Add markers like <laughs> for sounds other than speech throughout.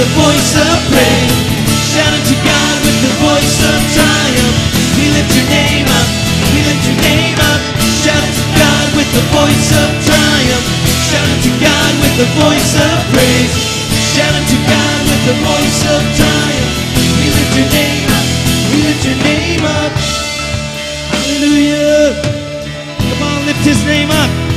the voice of praise, shouting to God with the voice of triumph. We lift your name up, we lift your name up, shouting to God with the voice of triumph, shouting to God with the voice of praise, shouting to God with the voice of triumph. We lift your name up, we lift your name up. Hallelujah. Come on, lift his name up.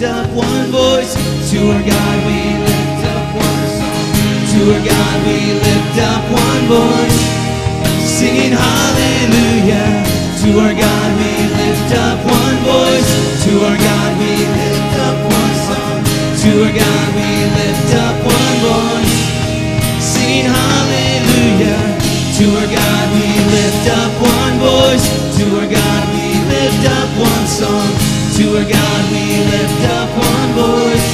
lift up one voice. To our God we lift up one song. To our God we lift up one voice. Singing hallelujah. To our God we lift up one voice. To our God we lift up one song. To our God we lift up one voice. Singing hallelujah. To our God we lift up one voice. To our God we lift up one song. To our God we lift up one voice,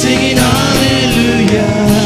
singing hallelujah.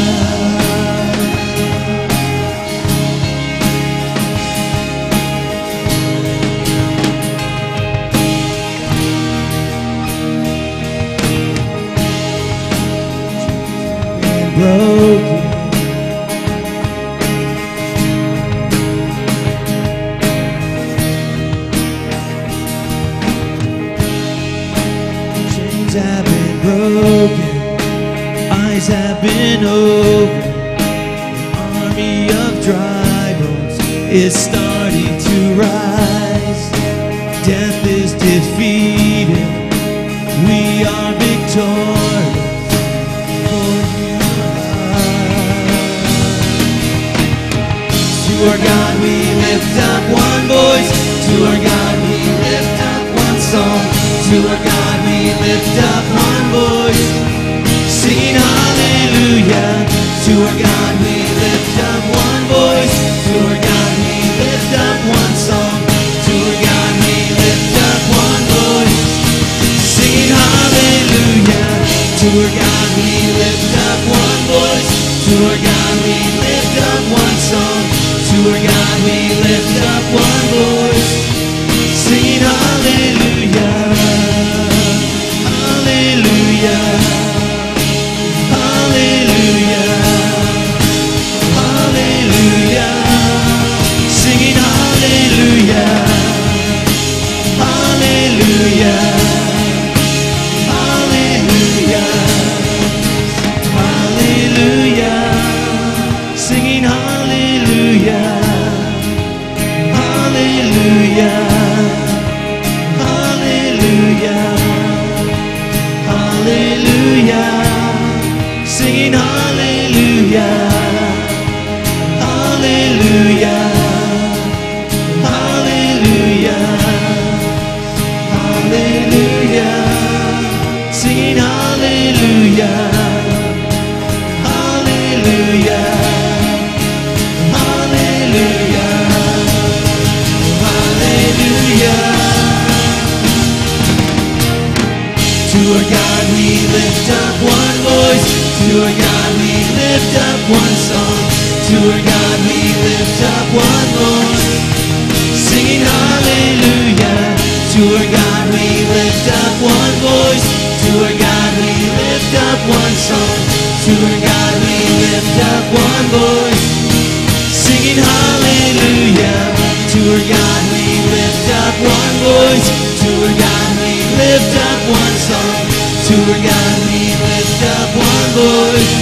Tour God we lift up one song. Tour God we lift up one voice.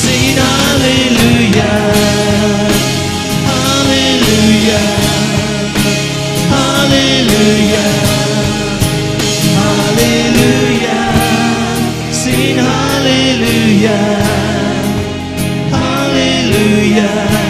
Sing hallelujah, hallelujah, hallelujah, hallelujah. Sing hallelujah, hallelujah.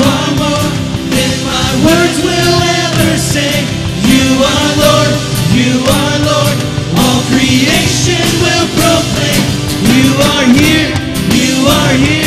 are more than my words will ever say. You are Lord, you are Lord, all creation will proclaim. You are here, you are here.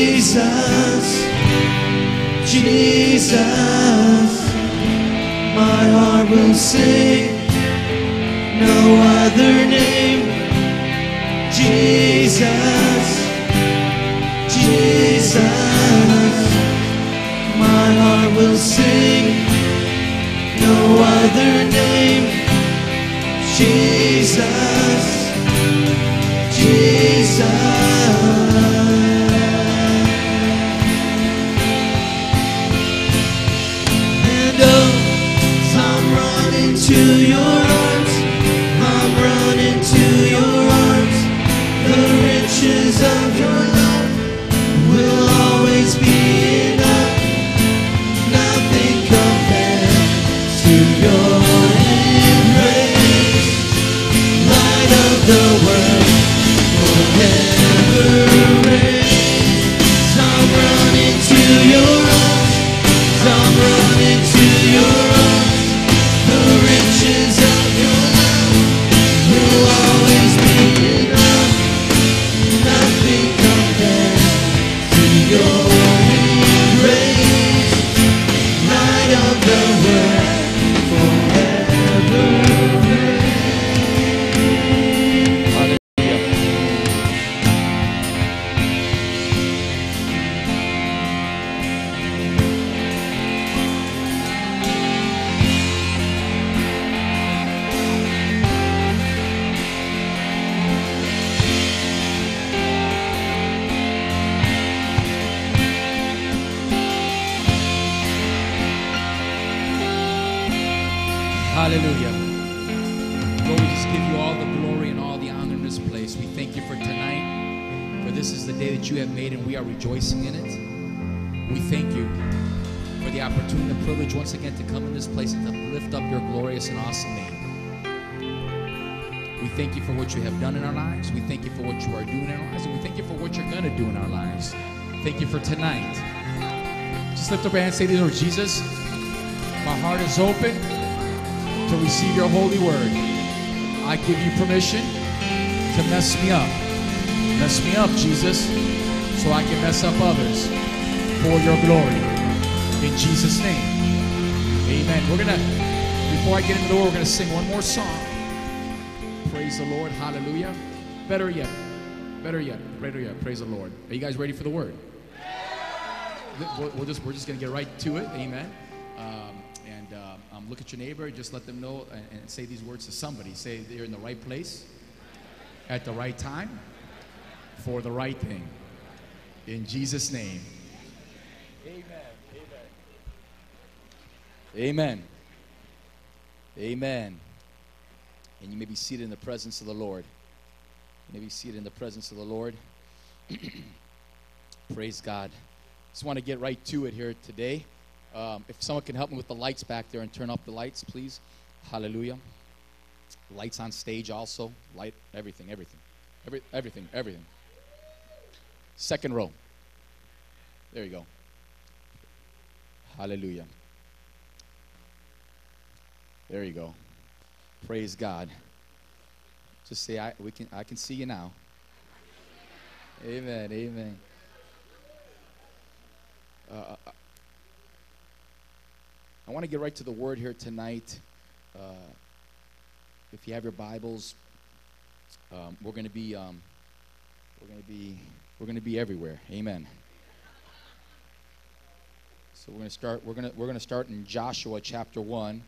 Jesus, Jesus, my heart will sing. No other name. Jesus, Jesus, my heart will sing. No other name. Jesus, Jesus. Up your hand and say words Jesus, my heart is open to receive your holy word. I give you permission to mess me up. Mess me up, Jesus, so I can mess up others for your glory. In Jesus' name. Amen. We're going to, before I get into the word, we're going to sing one more song. Praise the Lord. Hallelujah. Better yet, better yet, better yet. Praise the Lord. Are you guys ready for the word? We'll, just, we're just going to get right to it. Amen. Um, and uh, um, look at your neighbor. Just let them know and, and say these words to somebody. Say they're in the right place at the right time for the right thing. In Jesus' name. Amen. Amen. Amen. And you may be seated in the presence of the Lord. You may be seated in the presence of the Lord. <clears throat> Praise God. Just want to get right to it here today. Um, if someone can help me with the lights back there and turn up the lights, please. Hallelujah. Lights on stage also. Light, everything, everything. Every, everything, everything. Second row. There you go. Hallelujah. There you go. Praise God. Just say I we can I can see you now. Amen. Amen. Uh, I want to get right to the word here tonight. Uh, if you have your Bibles, um, we're going to be um, we're going to be we're going to be everywhere. Amen. So we're going to start. We're going to we're going to start in Joshua chapter one.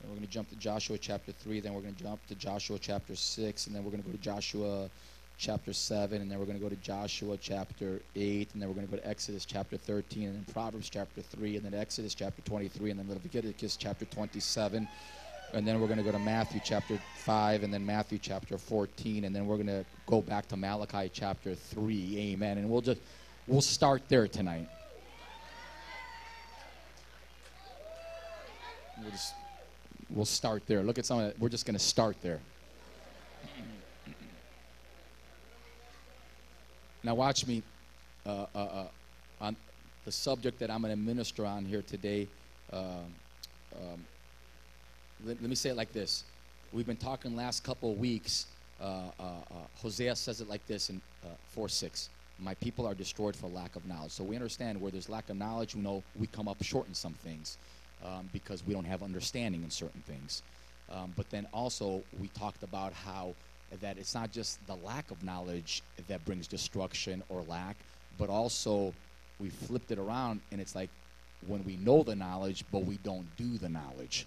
And we're going to jump to Joshua chapter 3, then we're going to jump to Joshua chapter 6, and then we're going to go to Joshua chapter 7, and then we're going to go to Joshua chapter 8, and then we're going to go to Exodus chapter 13, and then Proverbs chapter 3, and then Exodus chapter 23, and then Leviticus chapter 27. And then we're going to go to Matthew chapter 5, and then Matthew chapter 14, and then we're going to go back to Malachi chapter 3. Amen. And we'll just, we'll start there tonight. We'll just we'll start there. Look at some of that. We're just going to start there. Now, watch me. uh, uh, uh, on the subject that I'm going to minister on here today. Um, um, let, let me say it like this. We've been talking last couple of weeks. Uh, uh, uh, Hosea says it like this in uh, 4 6. My people are destroyed for lack of knowledge. So we understand where there's lack of knowledge, we know we come up short in some things um, because we don't have understanding in certain things. Um, but then also, we talked about how that it's not just the lack of knowledge that brings destruction or lack, but also we flipped it around and it's like when we know the knowledge, but we don't do the knowledge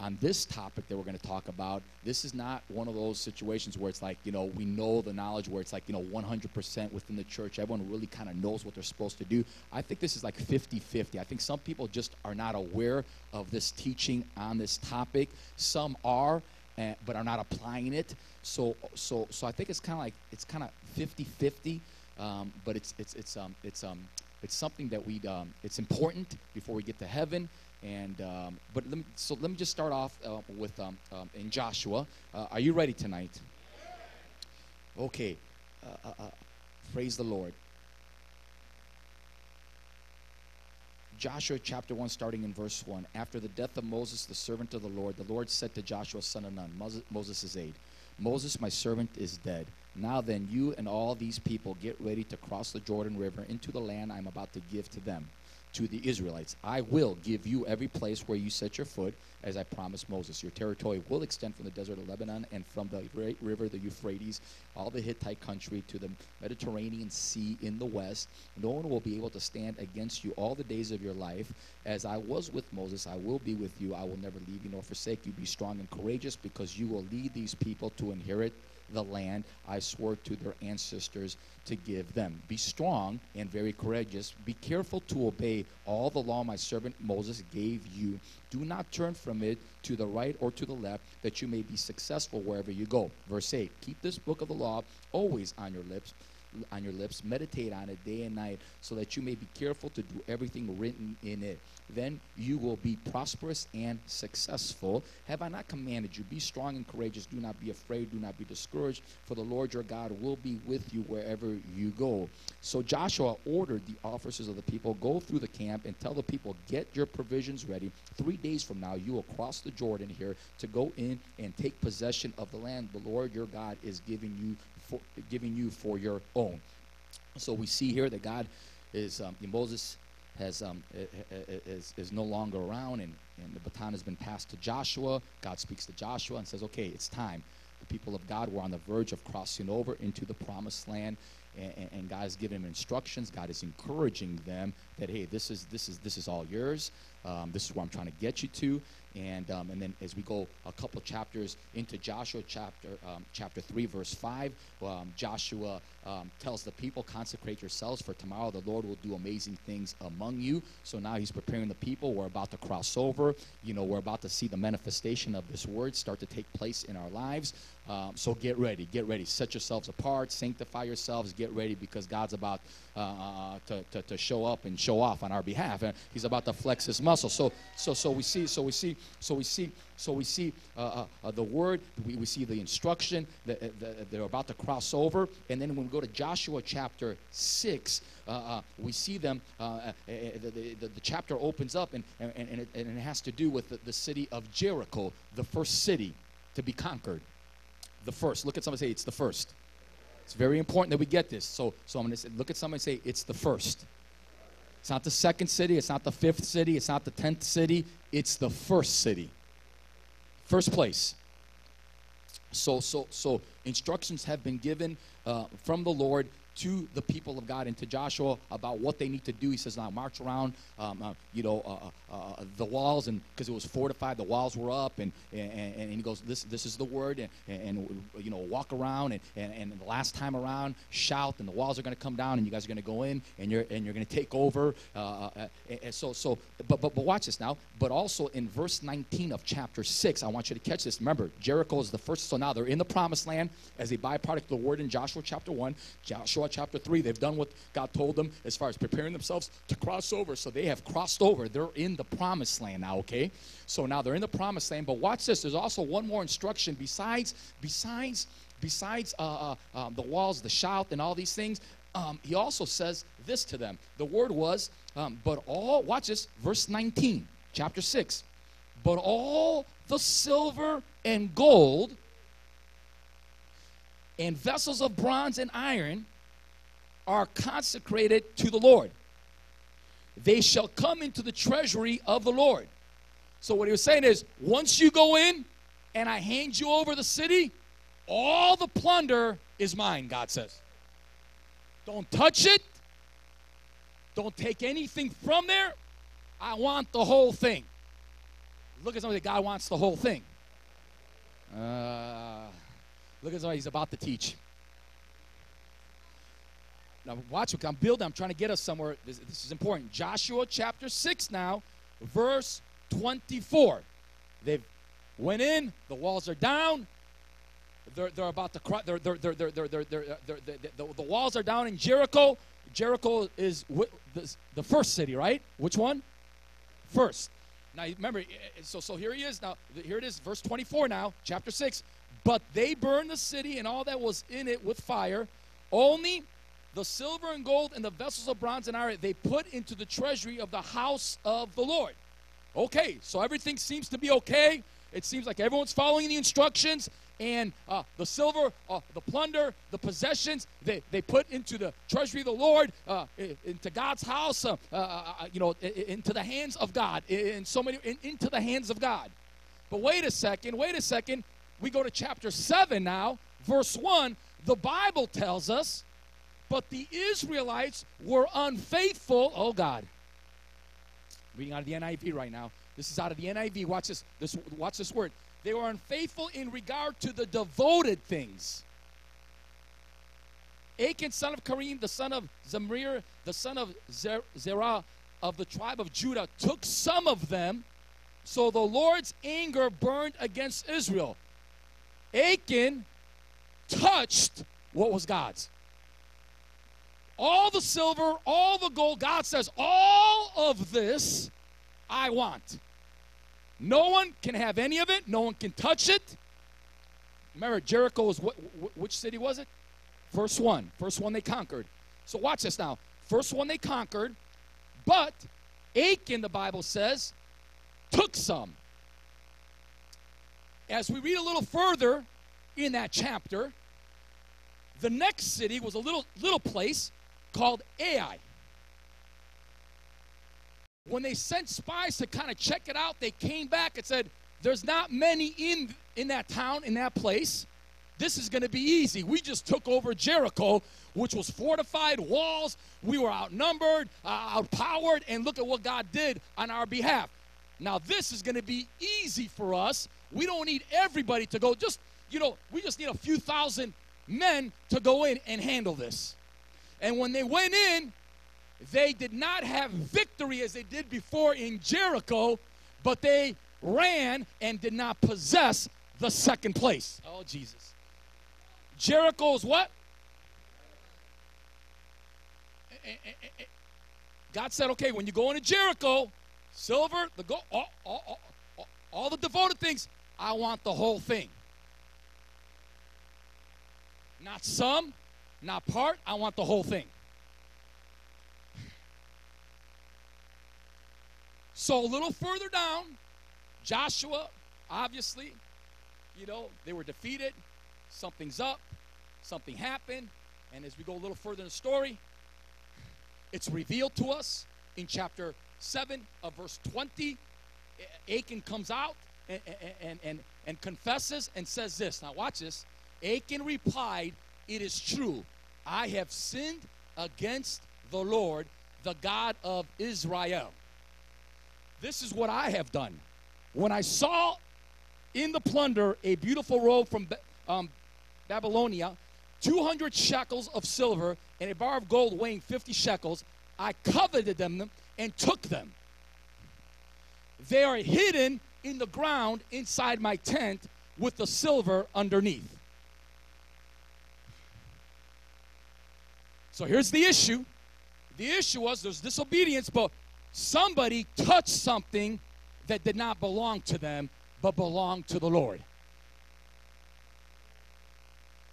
on this topic that we're going to talk about, this is not one of those situations where it's like, you know, we know the knowledge where it's like, you know, 100% within the church. Everyone really kind of knows what they're supposed to do. I think this is like 50 50. I think some people just are not aware of this teaching on this topic. Some are, uh, but are not applying it. So, so, so I think it's kind of like, it's kind of 50 50. Um, but it's, it's, it's, um, it's, um, it's something that we, um, it's important before we get to heaven and um, but let me, so let me just start off uh, with um, um, in Joshua. Uh, are you ready tonight? Okay. Uh, uh, uh, praise the Lord. Joshua chapter 1, starting in verse 1. After the death of Moses, the servant of the Lord, the Lord said to Joshua, son of Nun, Moses' aide, Moses, my servant, is dead. Now then, you and all these people get ready to cross the Jordan River into the land I'm about to give to them to the Israelites. I will give you every place where you set your foot, as I promised Moses. Your territory will extend from the desert of Lebanon and from the great river, the Euphrates, all the Hittite country to the Mediterranean Sea in the west. No one will be able to stand against you all the days of your life. As I was with Moses, I will be with you. I will never leave you nor forsake you. Be strong and courageous because you will lead these people to inherit the land I swore to their ancestors to give them. Be strong and very courageous. Be careful to obey all the law my servant Moses gave you. Do not turn from it to the right or to the left, that you may be successful wherever you go. Verse 8 Keep this book of the law always on your lips on your lips. Meditate on it day and night so that you may be careful to do everything written in it. Then you will be prosperous and successful. Have I not commanded you? Be strong and courageous. Do not be afraid. Do not be discouraged, for the Lord your God will be with you wherever you go. So Joshua ordered the officers of the people go through the camp and tell the people, Get your provisions ready. Three days from now, you will cross the Jordan here to go in and take possession of the land the Lord your God is giving you for, giving you for your own. So we see here that God is, um, Moses has, um, is, is no longer around, and, and the baton has been passed to Joshua. God speaks to Joshua and says, okay, it's time. The people of God were on the verge of crossing over into the promised land and, and God is giving them instructions. God is encouraging them that hey, this is this is this is all yours. Um, this is where I'm trying to get you to. And um, and then as we go a couple chapters into Joshua chapter um, chapter three verse five, um, Joshua um, tells the people, consecrate yourselves for tomorrow the Lord will do amazing things among you. So now he's preparing the people. We're about to cross over. You know, we're about to see the manifestation of this word start to take place in our lives. Um, so get ready, get ready. Set yourselves apart, sanctify yourselves, get ready because God's about uh, uh, to, to, to, show up and show off on our behalf. And He's about to flex His muscle. So so so we see so we see so we see so we see uh, uh, uh the word. We, we see the instruction that, that, they're about to cross over. And then when we go to Joshua chapter six, uh, we see them. The, the, the, chapter opens up and and, and, it, and it has to do with the, the city of Jericho, the first city to be conquered the first. Look at somebody say, it's the first. It's very important that we get this. So, so I'm going to say look at somebody say, it's the first. It's not the second city. It's not the fifth city. It's not the tenth city. It's the first city. First place. So, so, so instructions have been given uh, from the Lord to the people of God and to Joshua about what they need to do. He says, now march around, um, uh, you know, uh, uh, uh the walls, and because it was fortified, the walls were up, and and, and he goes, this this is the word, and, and you know, walk around, and, and, and the last time around, shout, and the walls are going to come down, and you guys are going to go in, and you're and you're going to take over. Uh, and so so, but but but watch this now. But also in verse 19 of chapter six, I want you to catch this. Remember, Jericho is the first. So now they're in the promised land as a byproduct of the word in Joshua chapter one. Joshua chapter 3. They've done what God told them as far as preparing themselves to cross over. So they have crossed over. They're in the promised land now, okay? So now they're in the promised land. But watch this. There's also one more instruction besides, besides, besides uh, uh, uh, the walls, the shout, and all these things. um, he also says this to them. The word was, um, but all, watch this, verse 19, chapter 6. But all the silver and gold and vessels of bronze and iron are consecrated to the Lord. They shall come into the treasury of the Lord. So, what he was saying is, once you go in and I hand you over the city, all the plunder is mine, God says. Don't touch it. Don't take anything from there. I want the whole thing. Look at somebody, God wants the whole thing. Uh, look at somebody, he's about to teach. Now, watch, I'm building, I'm trying to get us somewhere. This, this is important. Joshua chapter 6 now, verse 24. They've went in, the walls are down. They're, they're about to cry. They're, they're, they're, they're, they're, they're, they're, they're, the, the walls are down in Jericho. Jericho is the, the first city, right? Which one? First. Now remember, eh, eh, so so here he is. Now here it is, verse 24. Now chapter six. But they burned the city and all that was in it with fire. Only the silver and gold and the vessels of bronze and iron they put into the treasury of the house of the Lord. Okay, so everything seems to be okay. It seems like everyone's following the instructions and uh, the silver, uh, the plunder, the possessions, they, they put into the treasury of the Lord, uh, into God's house, uh, uh, uh, you know, into the hands of God, in so many, in, into the hands of God. But wait a second, wait a second. We go to chapter 7 now, verse 1. The Bible tells us, but the Israelites were unfaithful. Oh, God. Reading out of the NIV right now. This is out of the NIV. Watch this. this watch this word. They were unfaithful in regard to the devoted things. Achan, son of Karim, the son of Zamir, the son of Zerah of the tribe of Judah, took some of them. So the Lord's anger burned against Israel. Achan touched what was God's. All the silver, all the gold, God says, all of this I want. No one can have any of it. No one can touch it. Remember, Jericho was what, which city was it? First one. First one they conquered. So watch this now. First one they conquered, but Achan, the Bible says, took some. As we read a little further in that chapter, the next city was a little little place called Ai. When they sent spies to kind of check it out, they came back and said, There's not many in, in that town, in that place. This is going to be easy. We just took over Jericho, which was fortified walls. We were outnumbered, uh, outpowered, and look at what God did on our behalf. Now, this is going to be easy for us. We don't need everybody to go. Just, you know, we just need a few thousand men to go in and handle this. And when they went in, they did not have victory as they did before in Jericho, but they ran and did not possess the second place. Oh, Jesus. Jericho is what? Eh, eh, eh, God said, okay, when you go into Jericho, silver, the gold, all, all, all, all the devoted things, I want the whole thing. Not some, not part, I want the whole thing. So a little further down, Joshua, obviously, you know, they were defeated. Something's up. Something happened. And as we go a little further in the story, it's revealed to us in chapter 7 of verse 20. Achan comes out and, and, and, and confesses and says this. Now, watch this. Achan replied, It is true. I have sinned against the Lord, the God of Israel. This is what I have done. When I saw in the plunder a beautiful robe from um, Babylonia, 200 shekels of silver, and a bar of gold weighing 50 shekels, I coveted them and took them. They are hidden in the ground inside my tent with the silver underneath. So here's the issue. The issue was there's disobedience, but somebody touched something that did not belong to them, but belonged to the Lord.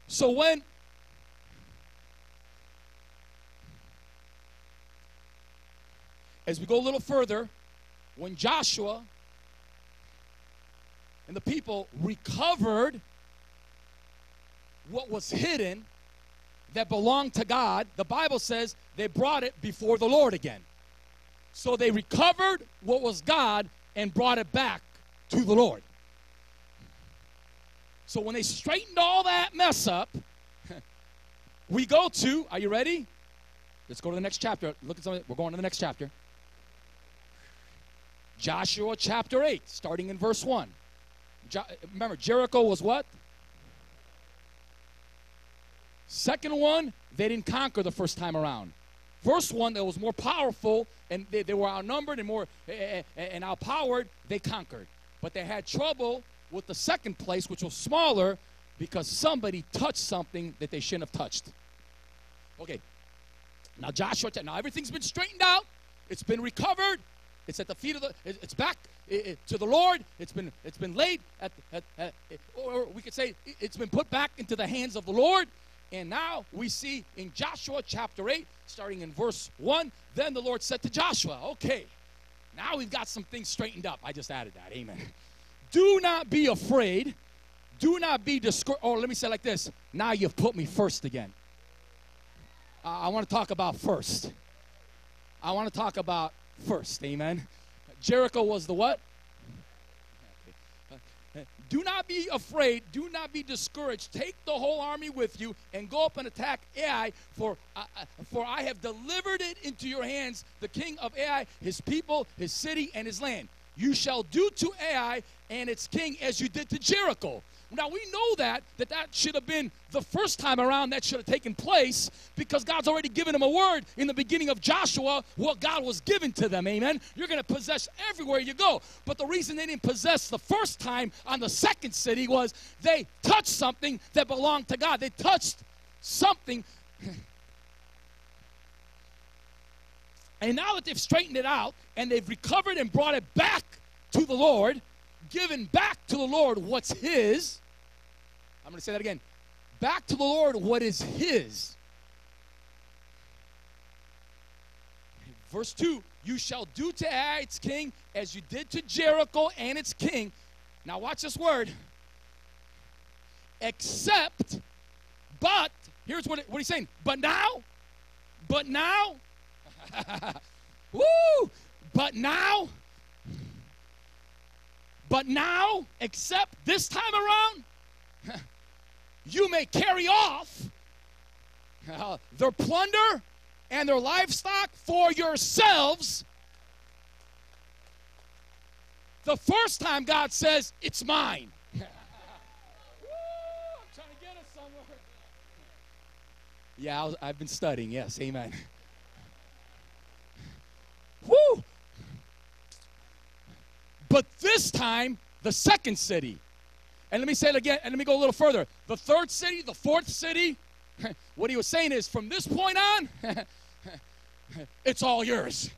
So when as we go a little further, when Joshua and the people recovered what was hidden, that belonged to God, the Bible says they brought it before the Lord again. So they recovered what was God and brought it back to the Lord. So when they straightened all that mess up, <laughs> we go to, are you ready? Let's go to the next chapter. Look at something. We're going to the next chapter. Joshua chapter 8, starting in verse 1. Jo- remember, Jericho was what? Second one, they didn't conquer the first time around. First one that was more powerful and they, they were outnumbered and more and outpowered, they conquered. But they had trouble with the second place, which was smaller, because somebody touched something that they shouldn't have touched. Okay. Now Joshua, now everything's been straightened out. It's been recovered. It's at the feet of the. It's back to the Lord. It's been. It's been laid at. at, at or we could say it's been put back into the hands of the Lord. And now we see in Joshua chapter eight, starting in verse one. Then the Lord said to Joshua, "Okay, now we've got some things straightened up. I just added that. Amen. Do not be afraid. Do not be discouraged. Or let me say like this. Now you've put me first again. Uh, I want to talk about first. I want to talk about first. Amen. Jericho was the what? Do not be afraid. Do not be discouraged. Take the whole army with you and go up and attack Ai, for, uh, uh, for I have delivered it into your hands, the king of Ai, his people, his city, and his land. You shall do to Ai and its king as you did to Jericho. Now we know that that that should have been the first time around that should have taken place because God's already given them a word in the beginning of Joshua what God was given to them. Amen. You're going to possess everywhere you go. But the reason they didn't possess the first time on the second city was they touched something that belonged to God. They touched something <laughs> And now that they've straightened it out and they've recovered and brought it back to the Lord, given back to the Lord what's His, I'm going to say that again. Back to the Lord what is His. Verse 2 You shall do to Ai its king as you did to Jericho and its king. Now, watch this word. Except, but, here's what, it, what he's saying. But now, but now, <laughs> Woo! But now, but now, except this time around, <laughs> you may carry off uh, their plunder and their livestock for yourselves. The first time God says, It's mine. <laughs> Yeah, was- I've been studying. Yes, amen. <laughs> Woo! But this time, the second city. And let me say it again, and let me go a little further. The third city, the fourth city, <laughs> what he was saying is from this point on, <laughs> it's all yours.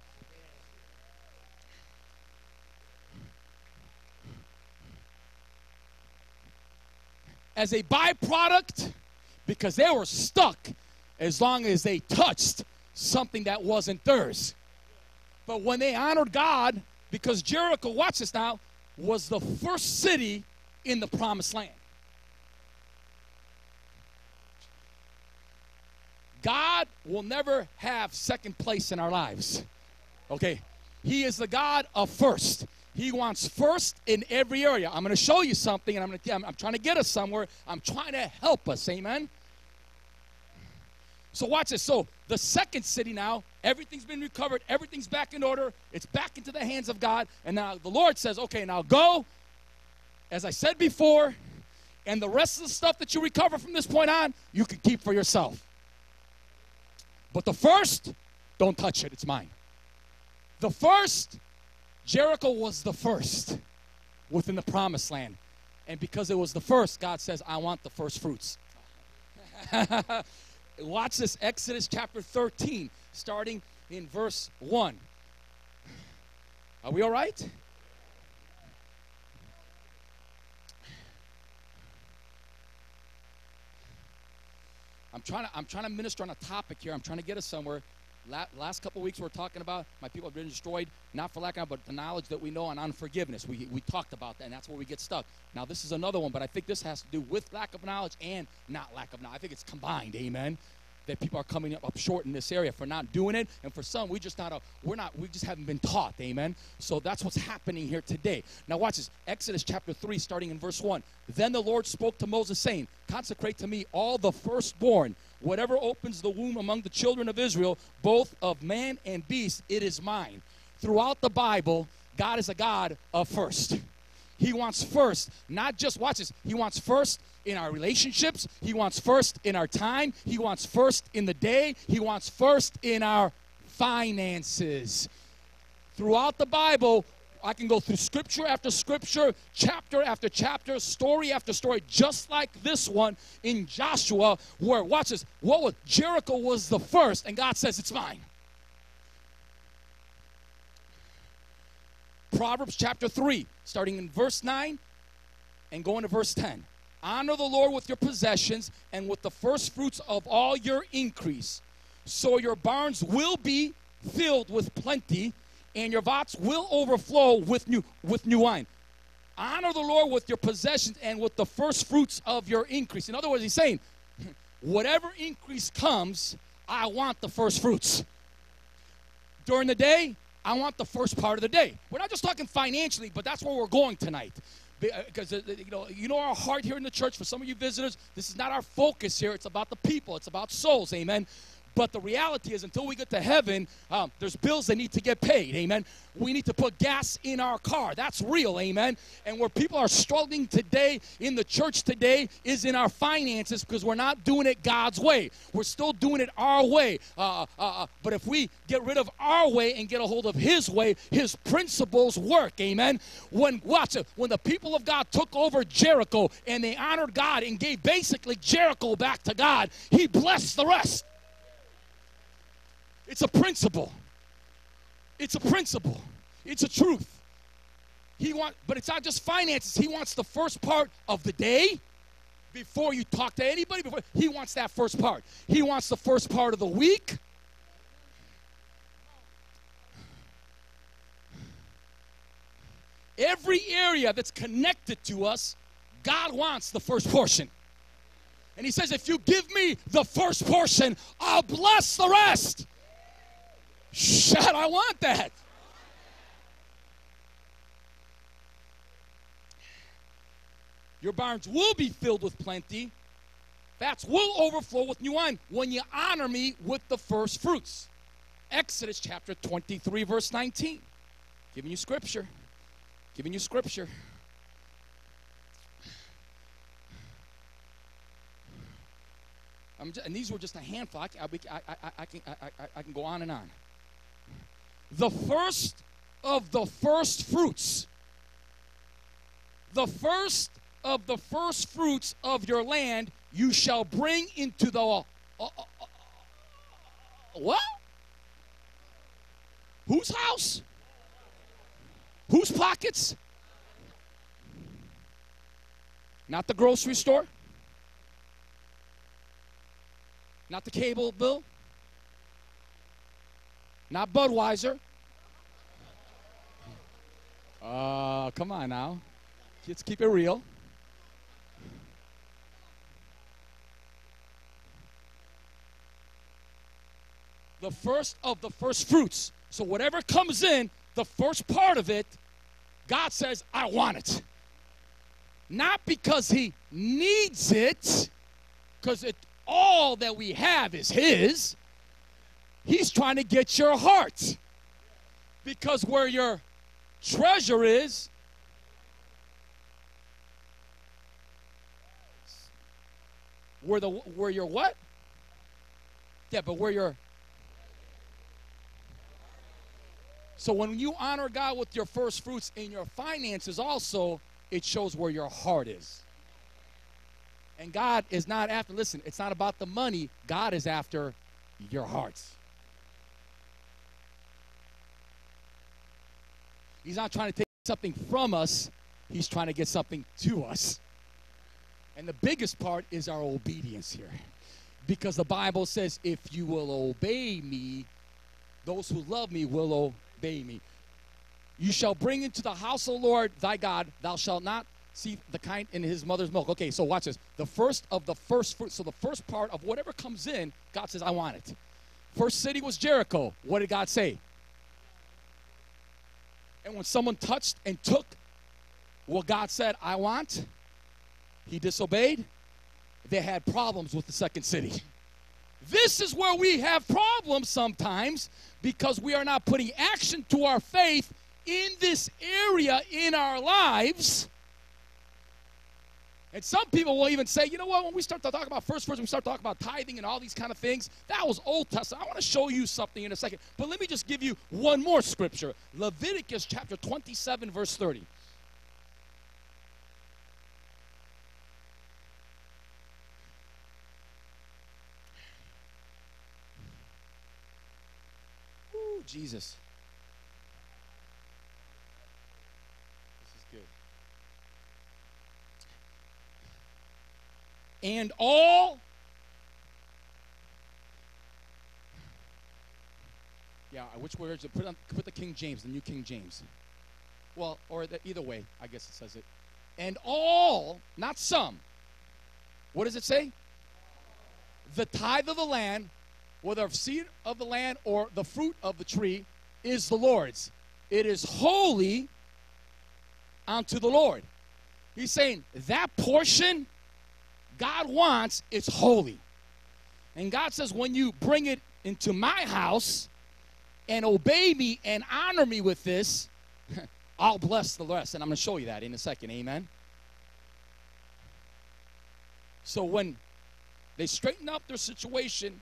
As a byproduct, because they were stuck as long as they touched something that wasn't theirs. But when they honored God, because Jericho, watch this now, was the first city in the promised land. God will never have second place in our lives. Okay? He is the God of first. He wants first in every area. I'm going to show you something, and I'm, going to, I'm, I'm trying to get us somewhere. I'm trying to help us. Amen? So watch this. So the second city now, everything's been recovered, everything's back in order, it's back into the hands of God. And now the Lord says, okay, now go, as I said before, and the rest of the stuff that you recover from this point on, you can keep for yourself. But the first, don't touch it, it's mine. The first, Jericho was the first within the promised land. And because it was the first, God says, I want the first fruits. <laughs> Watch this Exodus chapter 13, starting in verse 1. Are we all right? I'm trying to I'm trying to minister on a topic here. I'm trying to get us somewhere. La- last couple weeks we're talking about my people have been destroyed, not for lack of, but the knowledge that we know and unforgiveness. We, we talked about that, and that's where we get stuck. Now, this is another one, but I think this has to do with lack of knowledge and not lack of knowledge. I think it's combined, amen. That people are coming up, short in this area for not doing it, and for some, we just not a, we're not, we just haven't been taught, amen. So that's what's happening here today. Now watch this, Exodus chapter three, starting in verse one. Then the Lord spoke to Moses, saying, "Consecrate to me all the firstborn." Whatever opens the womb among the children of Israel, both of man and beast, it is mine. Throughout the Bible, God is a God of first. He wants first, not just, watch this, He wants first in our relationships, He wants first in our time, He wants first in the day, He wants first in our finances. Throughout the Bible, I can go through scripture after scripture, chapter after chapter, story after story, just like this one in Joshua, where, watch this, what was Jericho was the first, and God says, It's mine. Proverbs chapter 3, starting in verse 9 and going to verse 10. Honor the Lord with your possessions and with the first fruits of all your increase. So your barns will be filled with plenty, and your vats will overflow with new, with new wine. Honor the Lord with your possessions and with the first fruits of your increase. In other words, he's saying, <laughs> whatever increase comes, I want the first fruits. During the day, I want the first part of the day. We're not just talking financially, but that's where we're going tonight. Because uh, you know, you know our heart here in the church. For some of you visitors, this is not our focus here. It's about the people. It's about souls. Amen. But the reality is, until we get to heaven, um, there's bills that need to get paid. Amen. We need to put gas in our car. That's real. Amen. And where people are struggling today in the church today is in our finances because we're not doing it God's way. We're still doing it our way. Uh, uh, uh, but if we get rid of our way and get a hold of His way, His principles work. Amen. When watch it, when the people of God took over Jericho and they honored God and gave basically Jericho back to God, He blessed the rest. It's a principle. It's a principle. It's a truth. He want, but it's not just finances. He wants the first part of the day before you talk to anybody. Before he wants that first part. He wants the first part of the week. Every area that's connected to us, God wants the first portion. And he says, if you give me the first portion, I'll bless the rest. Shut, I want that. Your barns will be filled with plenty. Vats will overflow with new wine when you honor me with the first fruits. Exodus chapter 23, verse 19. Giving you scripture. Giving you scripture. Just, and these were just a handful. I, I, I, I, can, I can go on and on. The first of the first fruits. The first of the first fruits of your land you shall bring into the uh, uh, uh, what? Whose house? Whose pockets? Not the grocery store? Not the cable bill? Not Budweiser? Uh, come on now. Let's keep it real. The first of the first fruits. So whatever comes in, the first part of it, God says, I want it. Not because He needs it, because it all that we have is His. He's trying to get your heart. Because where your treasure is, where the where your what? Yeah, but where your So when you honor God with your first fruits in your finances also, it shows where your heart is. And God is not after, listen, it's not about the money. God is after your hearts. He's not trying to take something from us, He's trying to get something to us. And the biggest part is our obedience here. Because the Bible says, if you will obey me, Those who love me will obey me. You shall bring into the house of the Lord thy God, thou shalt not see the kind in his mother's milk. Okay, so watch this. The first of the first fruit, so the first part of whatever comes in, God says, I want it. First city was Jericho. What did God say? And when someone touched and took what God said, I want, he disobeyed, they had problems with the second city. This is where we have problems sometimes because we are not putting action to our faith in this area in our lives. And some people will even say, you know what, when we start to talk about first fruits, we start talking about tithing and all these kind of things, that was Old Testament. I want to show you something in a second. But let me just give you one more scripture Leviticus chapter 27, verse 30. Ooh, Jesus. This is good. And all. Yeah, uh, which words? Put on, put the King James, the New King James. Well, or the, either way, I guess it says it. And all, not some. What does it say? The tithe of the land whether of seed of the land or the fruit of the tree, is the Lord's. It is holy unto the Lord. He's saying that portion God wants, it's holy. And God says, when you bring it into my house and obey me and honor me with this, <laughs> I'll bless the rest. And I'm going to show you that in a second. Amen. So when they straighten up their situation,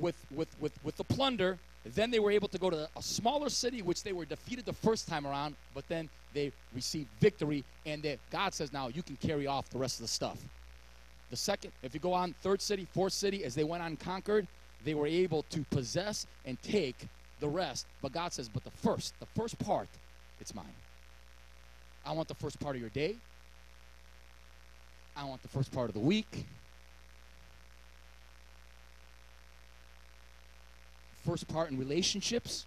with, with, with, with the plunder. Then they were able to go to a smaller city, which they were defeated the first time around, but then they received victory, and they, God says, now you can carry off the rest of the stuff. The second, if you go on, third city, fourth city, as they went on conquered, they were able to possess and take the rest. But God says, but the first, the first part, it's mine. I want the first part of your day. I want the first part of the week. first part in relationships.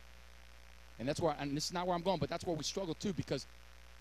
And that's where, and this is not where I'm going, but that's where we struggle too because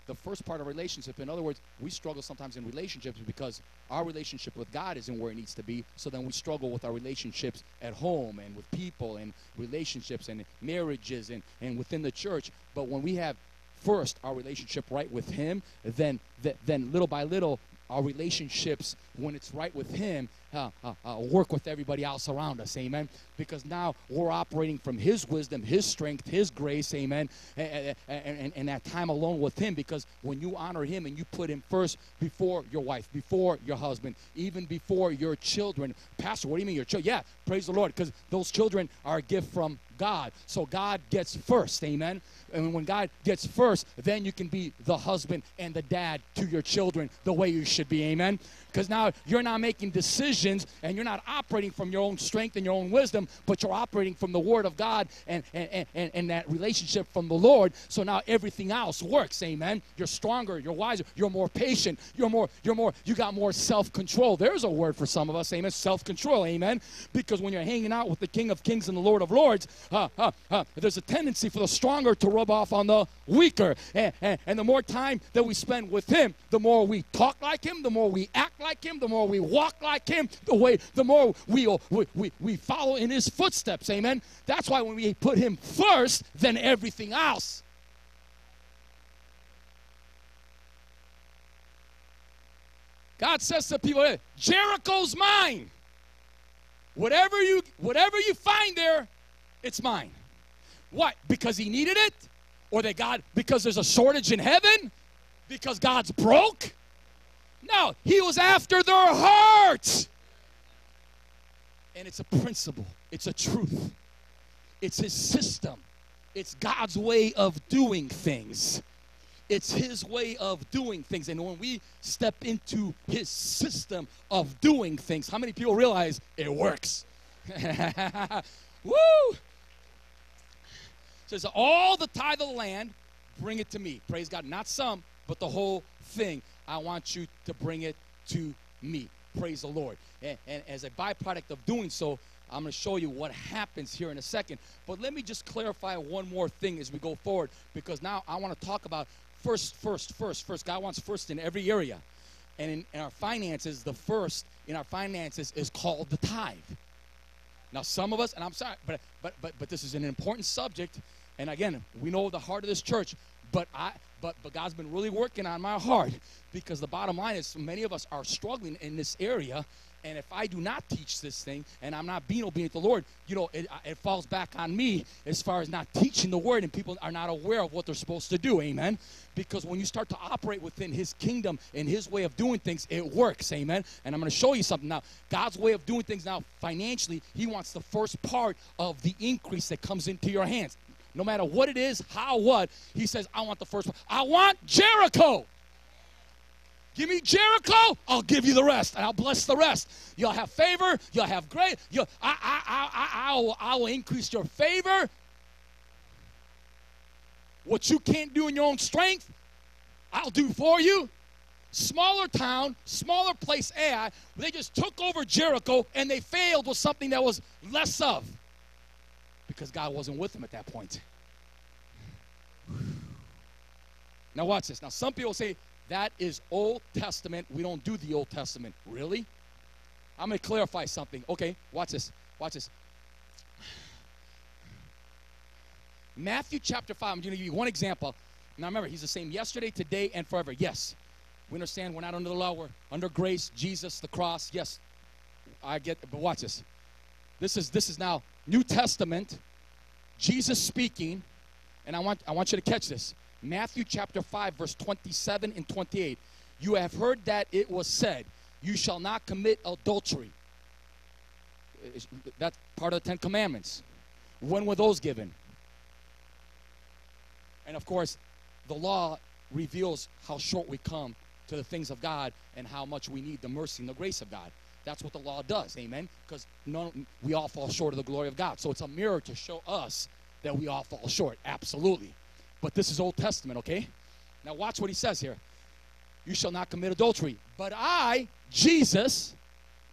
the first part of relationship, in other words, we struggle sometimes in relationships because our relationship with God isn't where it needs to be. So then we struggle with our relationships at home and with people and relationships and marriages and, and within the church. But when we have first our relationship right with Him, then, then little by little, our relationships, when it's right with Him, uh, uh, uh, work with everybody else around us. Amen. Because now we're operating from His wisdom, His strength, His grace. Amen. And, and, and that time alone with Him. Because when you honor Him and you put Him first before your wife, before your husband, even before your children. Pastor, what do you mean your children? Yeah, praise the Lord. Because those children are a gift from God. So God gets first. Amen. And when God gets first, then you can be the husband and the dad to your children the way you should be. Amen. Because now you're not making decisions and you're not operating from your own strength and your own wisdom, but you're operating from the Word of God and, and, and, and that relationship from the Lord. So now everything else works. Amen. You're stronger, you're wiser, you're more patient, you're more, you're more, you got more self-control. There's a word for some of us, amen. Self-control, amen. Because when you're hanging out with the King of Kings and the Lord of Lords, uh, uh, uh, there's a tendency for the stronger to rub off on the weaker. And, and, and the more time that we spend with Him, the more we talk like Him, the more we act like him, the more we walk like him, the way the more we, we, we, we follow in his footsteps. Amen. That's why when we put him first, then everything else. God says to people, Jericho's mine. Whatever you whatever you find there, it's mine. What? Because he needed it? Or that God because there's a shortage in heaven? Because God's broke? No, he was after their hearts. And it's a principle, it's a truth, it's his system, it's God's way of doing things. It's his way of doing things. And when we step into his system of doing things, how many people realize it works? <laughs> Woo! Says, all the tithe of the land, bring it to me. Praise God. Not some, but the whole thing. I want you to bring it to me. Praise the Lord. And, and as a byproduct of doing so, I'm going to show you what happens here in a second. But let me just clarify one more thing as we go forward because now I want to talk about first, first, first, first. God wants first in every area. And in, in our finances, the first in our finances is called the tithe. Now, some of us, and I'm sorry, but but but but this is an important subject. And again, we know the heart of this church, but I but but God's been really working on my heart because the bottom line is many of us are struggling in this area. And if I do not teach this thing and I'm not being obedient to the Lord, you know, it, it falls back on me as far as not teaching the word and people are not aware of what they're supposed to do. Amen. Because when you start to operate within his kingdom and his way of doing things, it works. Amen. And I'm going to show you something now. God's way of doing things now financially, he wants the first part of the increase that comes into your hands. No matter what it is, how, what, he says, I want the first one. I want Jericho. Give me Jericho, I'll give you the rest, and I'll bless the rest. You'll have favor, you'll have great, I, I, I, I, I, will, I will increase your favor. What you can't do in your own strength, I'll do for you. Smaller town, smaller place Ai, they just took over Jericho and they failed with something that was less of because God wasn't with them at that point. Now, watch this. Now, some people say, that is Old Testament. We don't do the Old Testament. Really? I'm going to clarify something. Okay, watch this. Watch this. Matthew chapter 5, I'm going to give you one example. Now remember, he's the same yesterday, today, and forever. Yes, we understand we're not under the law, we're under grace, Jesus, the cross. Yes, I get but watch this. This is this is now New Testament, Jesus speaking, and I want I want you to catch this. Matthew chapter 5, verse 27 and 28. You have heard that it was said, You shall not commit adultery. That's part of the Ten Commandments. When were those given? And of course, the law reveals how short we come to the things of God and how much we need the mercy and the grace of God. That's what the law does, amen? Because we all fall short of the glory of God. So it's a mirror to show us that we all fall short, absolutely. But this is Old Testament, okay? Now watch what he says here. You shall not commit adultery. But I, Jesus,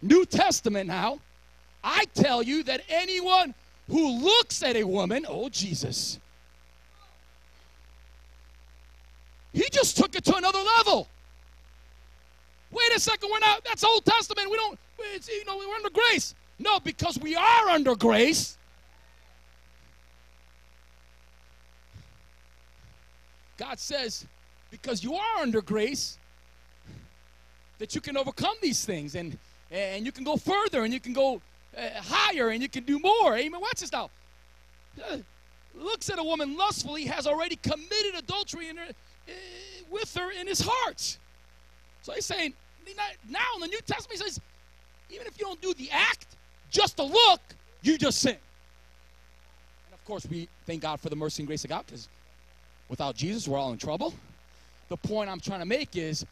New Testament now, I tell you that anyone who looks at a woman, oh Jesus, he just took it to another level. Wait a second, we're not, that's Old Testament. We don't, it's, you know, we're under grace. No, because we are under grace, God says, because you are under grace, that you can overcome these things and, and you can go further and you can go uh, higher and you can do more. Amen. Watch this now. <sighs> Looks at a woman lustfully, has already committed adultery in her, uh, with her in his heart. So he's saying, now in the New Testament, he says, even if you don't do the act, just to look, you just sin. And of course, we thank God for the mercy and grace of God because Without Jesus, we're all in trouble. The point I'm trying to make is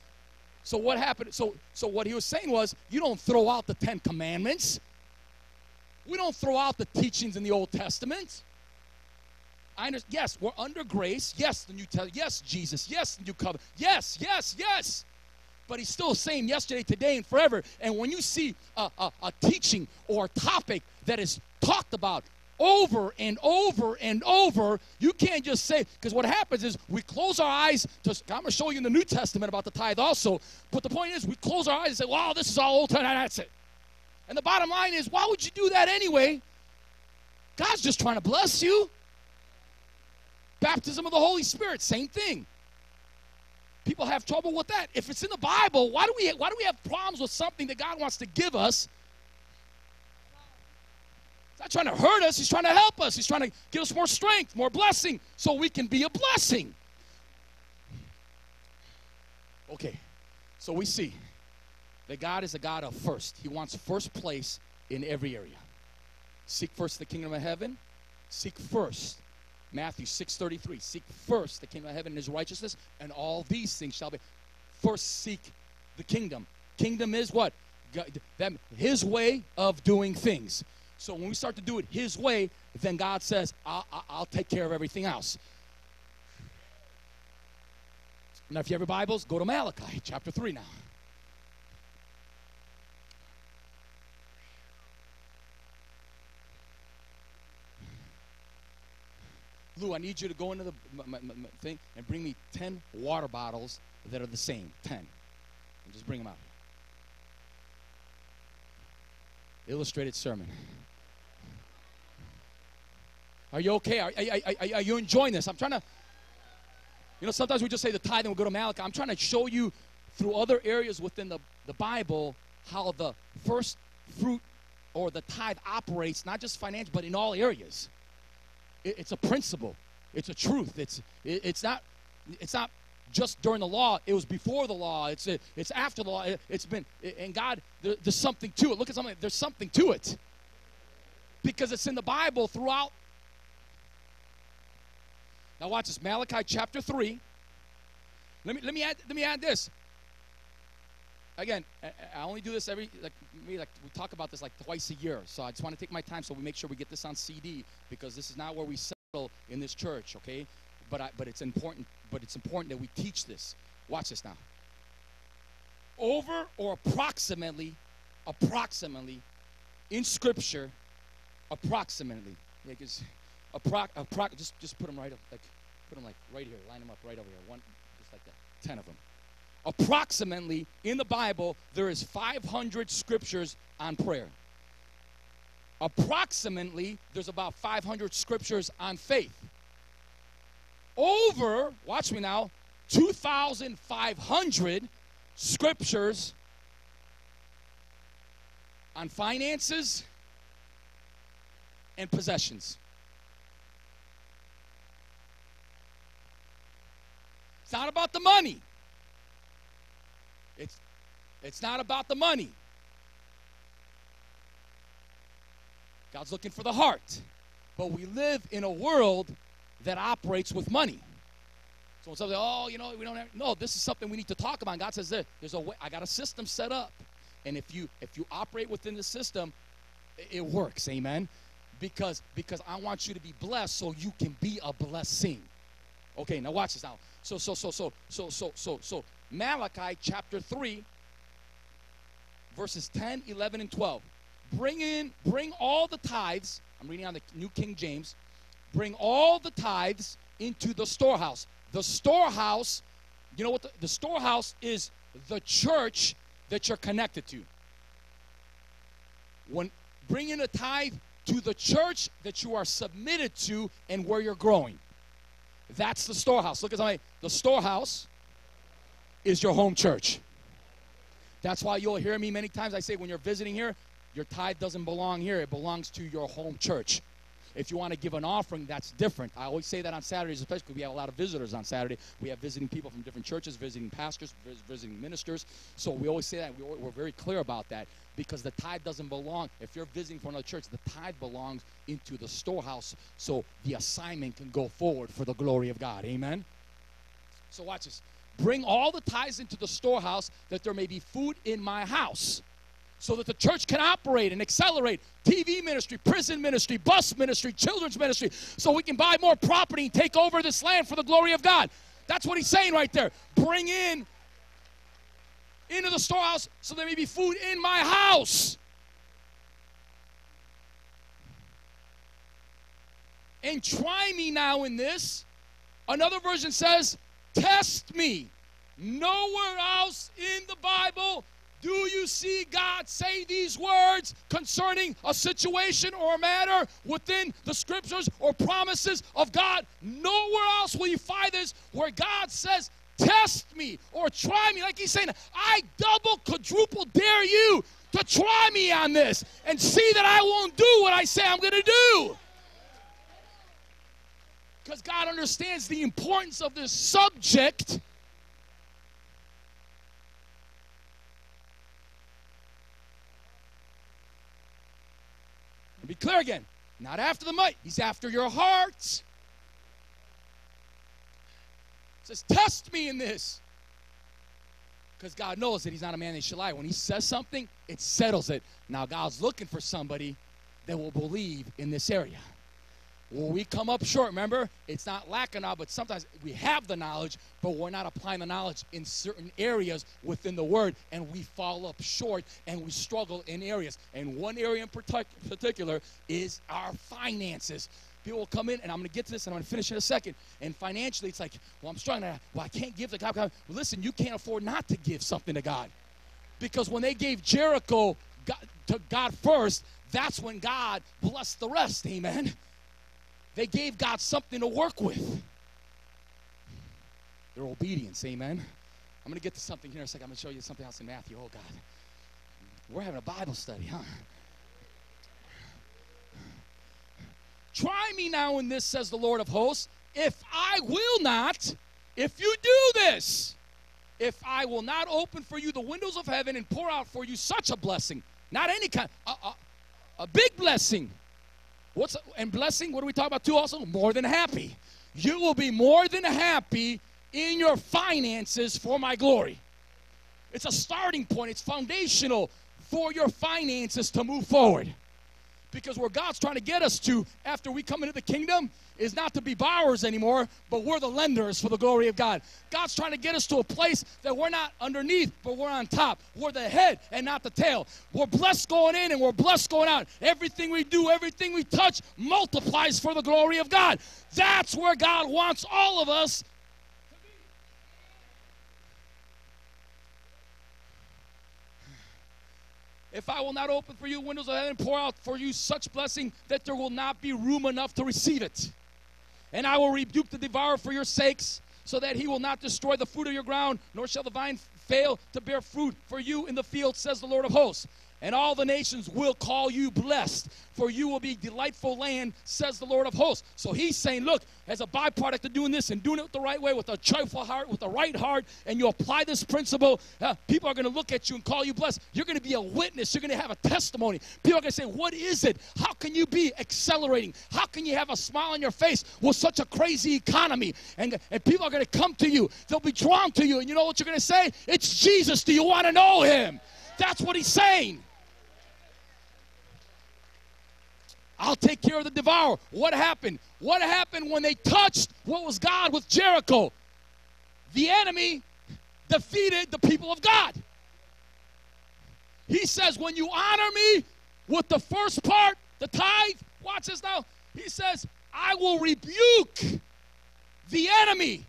so what happened? So, so what he was saying was, you don't throw out the Ten Commandments. We don't throw out the teachings in the Old Testament. I understand. Yes, we're under grace. Yes, the New Testament. Yes, Jesus. Yes, the New Covenant. Yes, yes, yes. But he's still the same yesterday, today, and forever. And when you see a, a, a teaching or a topic that is talked about over and over and over. You can't just say, because what happens is we close our eyes to, I'm going to show you in the New Testament about the tithe also, but the point is we close our eyes and say, wow, this is all Old Testament, that's it. And the bottom line is, why would you do that anyway? God's just trying to bless you. Baptism of the Holy Spirit, same thing. People have trouble with that. If it's in the Bible, why do we why do we have problems with something that God wants to give us He's not trying to hurt us, he's trying to help us. He's trying to give us more strength, more blessing, so we can be a blessing. Okay, so we see that God is a God of first. He wants first place in every area. Seek first the kingdom of heaven. Seek first. Matthew 6:33. Seek first the kingdom of heaven and his righteousness, and all these things shall be. First seek the kingdom. Kingdom is what? God, that, his way of doing things. So when we start to do it His way, then God says, I'll, I'll take care of everything else. Now, if you have your Bibles, go to Malachi chapter 3 now. Lou, I need you to go into the m- m- m- thing and bring me 10 water bottles that are the same. 10. And just bring them out. Illustrated sermon. Are you okay? Are, are, are, are you enjoying this? I'm trying to, you know, sometimes we just say the tithe and we go to Malachi. I'm trying to show you through other areas within the, the Bible how the first fruit or the tithe operates, not just financial, but in all areas. It, it's a principle. It's a truth. It's, it, it's, not, it's not just during the law. It was before the law. It's, it's after the law. It, has been, and God, there, there's something to it. Look at something. There's something to it. Because it's in the Bible throughout now watch this. Malachi chapter 3. Let me let me add let me add this. Again, I only do this every like we like we talk about this like twice a year. So I just want to take my time so we make sure we get this on CD because this is not where we settle in this church, okay? But I, but it's important but it's important that we teach this. Watch this now. Over or approximately approximately in scripture approximately Yeah, because Approx, approx, just, just put them right up, like, put them like right here, line them up right over here, one, just like that, 10 of them. Approximately, in the Bible, there is 500 scriptures on prayer. Approximately, there's about 500 scriptures on faith. Over, watch me now, 2,500 scriptures on finances and possessions. It's not about the money. It's, it's not about the money. God's looking for the heart. But we live in a world that operates with money. So when somebody, oh, you know, we don't have, no, this is something we need to talk about. God says, there, there's a way, I got a system set up. And if you if you operate within the system, it, it works, amen. Because because I want you to be blessed so you can be a blessing. Okay, now watch this now. So, so, so, so, so, so, so, so, Malachi chapter 3, verses 10, 11, and 12. Bring in, bring all the tithes. I'm reading on the New King James. Bring all the tithes into the storehouse. The storehouse, you know what? The, the storehouse is the church that you're connected to. When bring in a tithe to the church that you are submitted to and where you're growing. That's the storehouse. Look at somebody. The storehouse is your home church. That's why you'll hear me many times. I say when you're visiting here, your tithe doesn't belong here, it belongs to your home church. If you want to give an offering, that's different. I always say that on Saturdays, especially because we have a lot of visitors on Saturday. We have visiting people from different churches, visiting pastors, visiting ministers. So we always say that. We're very clear about that because the tithe doesn't belong. If you're visiting for another church, the tithe belongs into the storehouse so the assignment can go forward for the glory of God. Amen? So watch this. Bring all the tithes into the storehouse that there may be food in my house so that the church can operate and accelerate TV ministry, prison ministry, bus ministry, children's ministry, so we can buy more property and take over this land for the glory of God. That's what he's saying right there. Bring in into the storehouse so there may be food in my house. And try me now in this. Another version says, Test me. Nowhere else in the Bible do you see God say these words concerning a situation or a matter within the scriptures or promises of God? Nowhere else will you find this where God says, Test me or try me. Like he's saying, I double, quadruple dare you to try me on this and see that I won't do what I say I'm going to do. Because God understands the importance of this subject be clear again. Not after the might. He's after your heart. says, test me in this. Because God knows that He's not a man that should lie. When He says something, it settles it. Now God's looking for somebody that will believe in this area. When we come up short, remember, it's not lacking now, but sometimes we have the knowledge, but we're not applying the knowledge in certain areas within the Word, and we fall up short and we struggle in areas. And one area in particular is our finances. people will come in, and I'm going to get to this, and I'm going to finish in a second. And financially, it's like, well, I'm struggling. Well, I can't give to God. Well, listen, you can't afford not to give something to God. Because when they gave Jericho God, to God first, that's when God blessed the rest. Amen. They gave God something to work with. Their obedience. Amen. I'm going to get to something here in a second. I'm going to show you something else in Matthew. Oh, God. We're having a Bible study, huh? Try me now in this, says the Lord of hosts, if I will not, if you do this, if I will not open for you the windows of heaven and pour out for you such a blessing, not any kind, a, a, a big blessing. What's and blessing? What do we talk about too? Also, more than happy. You will be more than happy in your finances for my glory. It's a starting point. It's foundational for your finances to move forward. Because where God's trying to get us to after we come into the kingdom is not to be borrowers anymore, but we're the lenders for the glory of God. God's trying to get us to a place that we're not underneath, but we're on top. We're the head and not the tail. We're blessed going in and we're blessed going out. Everything we do, everything we touch multiplies for the glory of God. That's where God wants all of us If I will not open for you windows of heaven and pour out for you such blessing that there will not be room enough to receive it. And I will rebuke the devourer for your sakes, so that he will not destroy the fruit of your ground, nor shall the vine fail to bear fruit for you in the field, says the Lord of hosts and all the nations will call you blessed, for you will be delightful land, says the Lord of hosts. So he's saying, look, as a byproduct of doing this and doing it the right way with a joyful heart, with the right heart, and you apply this principle, uh, people are going to look at you and call you blessed. You're going to be a witness. You're going to have a testimony. People are going to say, what is it? How can you be accelerating? How can you have a smile on your face with such a crazy economy? And, and people are going to come to you. They'll be drawn to you. And you know what you're going to say? It's Jesus. Do you want to know him? That's what he's saying. I'll take care of the devourer. What happened? What happened when they touched what was God with Jericho? The enemy defeated the people of God. He says, When you honor me with the first part, the tithe, watch this now. He says, I will rebuke the enemy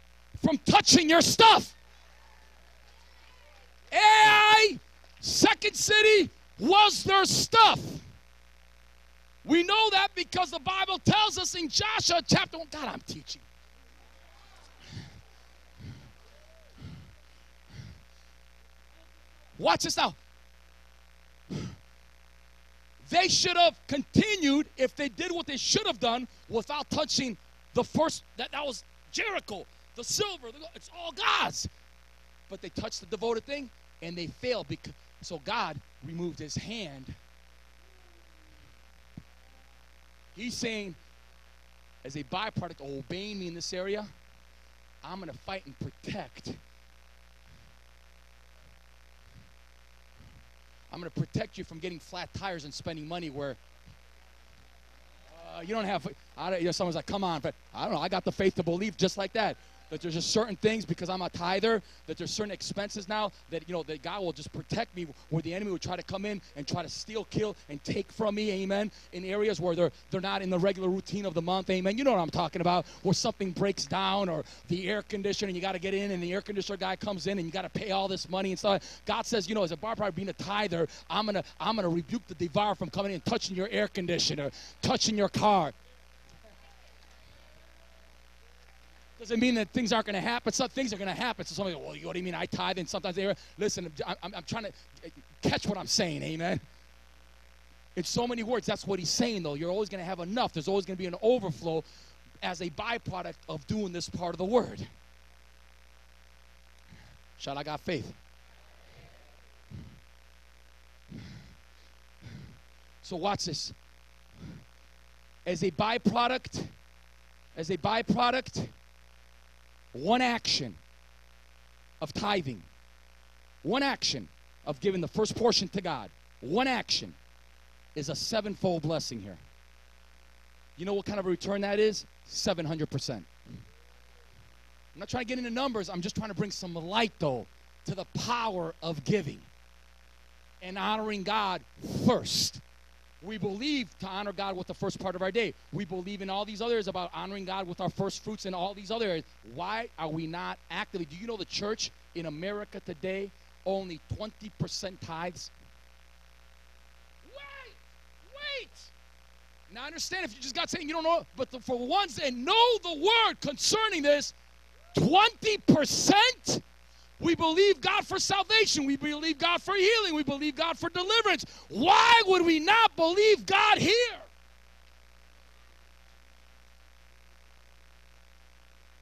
from touching your stuff. Ai, Second City, was their stuff. We know that because the Bible tells us in Joshua chapter 1. God, I'm teaching. Watch this now. They should have continued if they did what they should have done without touching the first, that, that was Jericho, the silver, the, it's all God's. But they touched the devoted thing and they failed because so God removed his hand He's saying, as a byproduct of obeying me in this area, I'm going to fight and protect. I'm going to protect you from getting flat tires and spending money where uh, you don't have. I don't, you know, someone's like, "Come on," but I don't know. I got the faith to believe just like that that there's just certain things because I'm a tither, that there's certain expenses now that you know that God will just protect me where the enemy would try to come in and try to steal, kill, and take from me, amen. In areas where they're they're not in the regular routine of the month, amen. You know what I'm talking about, where something breaks down or the air conditioner and you got to get in and the air conditioner guy comes in and you got to pay all this money and stuff. God says, you know, as a bar being a tither, I'm gonna I'm gonna rebuke the devourer from coming in and touching your air conditioner, touching your car. Doesn't mean that things aren't going to happen. Some things are going to happen. So somebody, well, you know what I mean? I tithe, and sometimes they listen. I'm, I'm, trying to eh, catch what I'm saying. Amen. In so many words, that's what he's saying. Though you're always going to have enough. There's always going to be an overflow as a byproduct of doing this part of the word. Shall I got faith? So watch this. As a byproduct, as a byproduct one action of tithing, one action of giving the first portion to God, one action is a sevenfold blessing here. You know what kind of a return that is? 700%. I'm not trying to get into numbers, I'm just trying to bring some light, though, to the power of giving and honoring God first. We believe to honor God with the first part of our day. We believe in all these others about honoring God with our first fruits and all these other areas. Why are we not actively? Do you know the church in America today only 20% tithes? Wait, wait. Now I understand if you just got saying you don't know, but the, for ones that know the word concerning this, 20%? We believe God for salvation. We believe God for healing. We believe God for deliverance. Why would we not believe God here?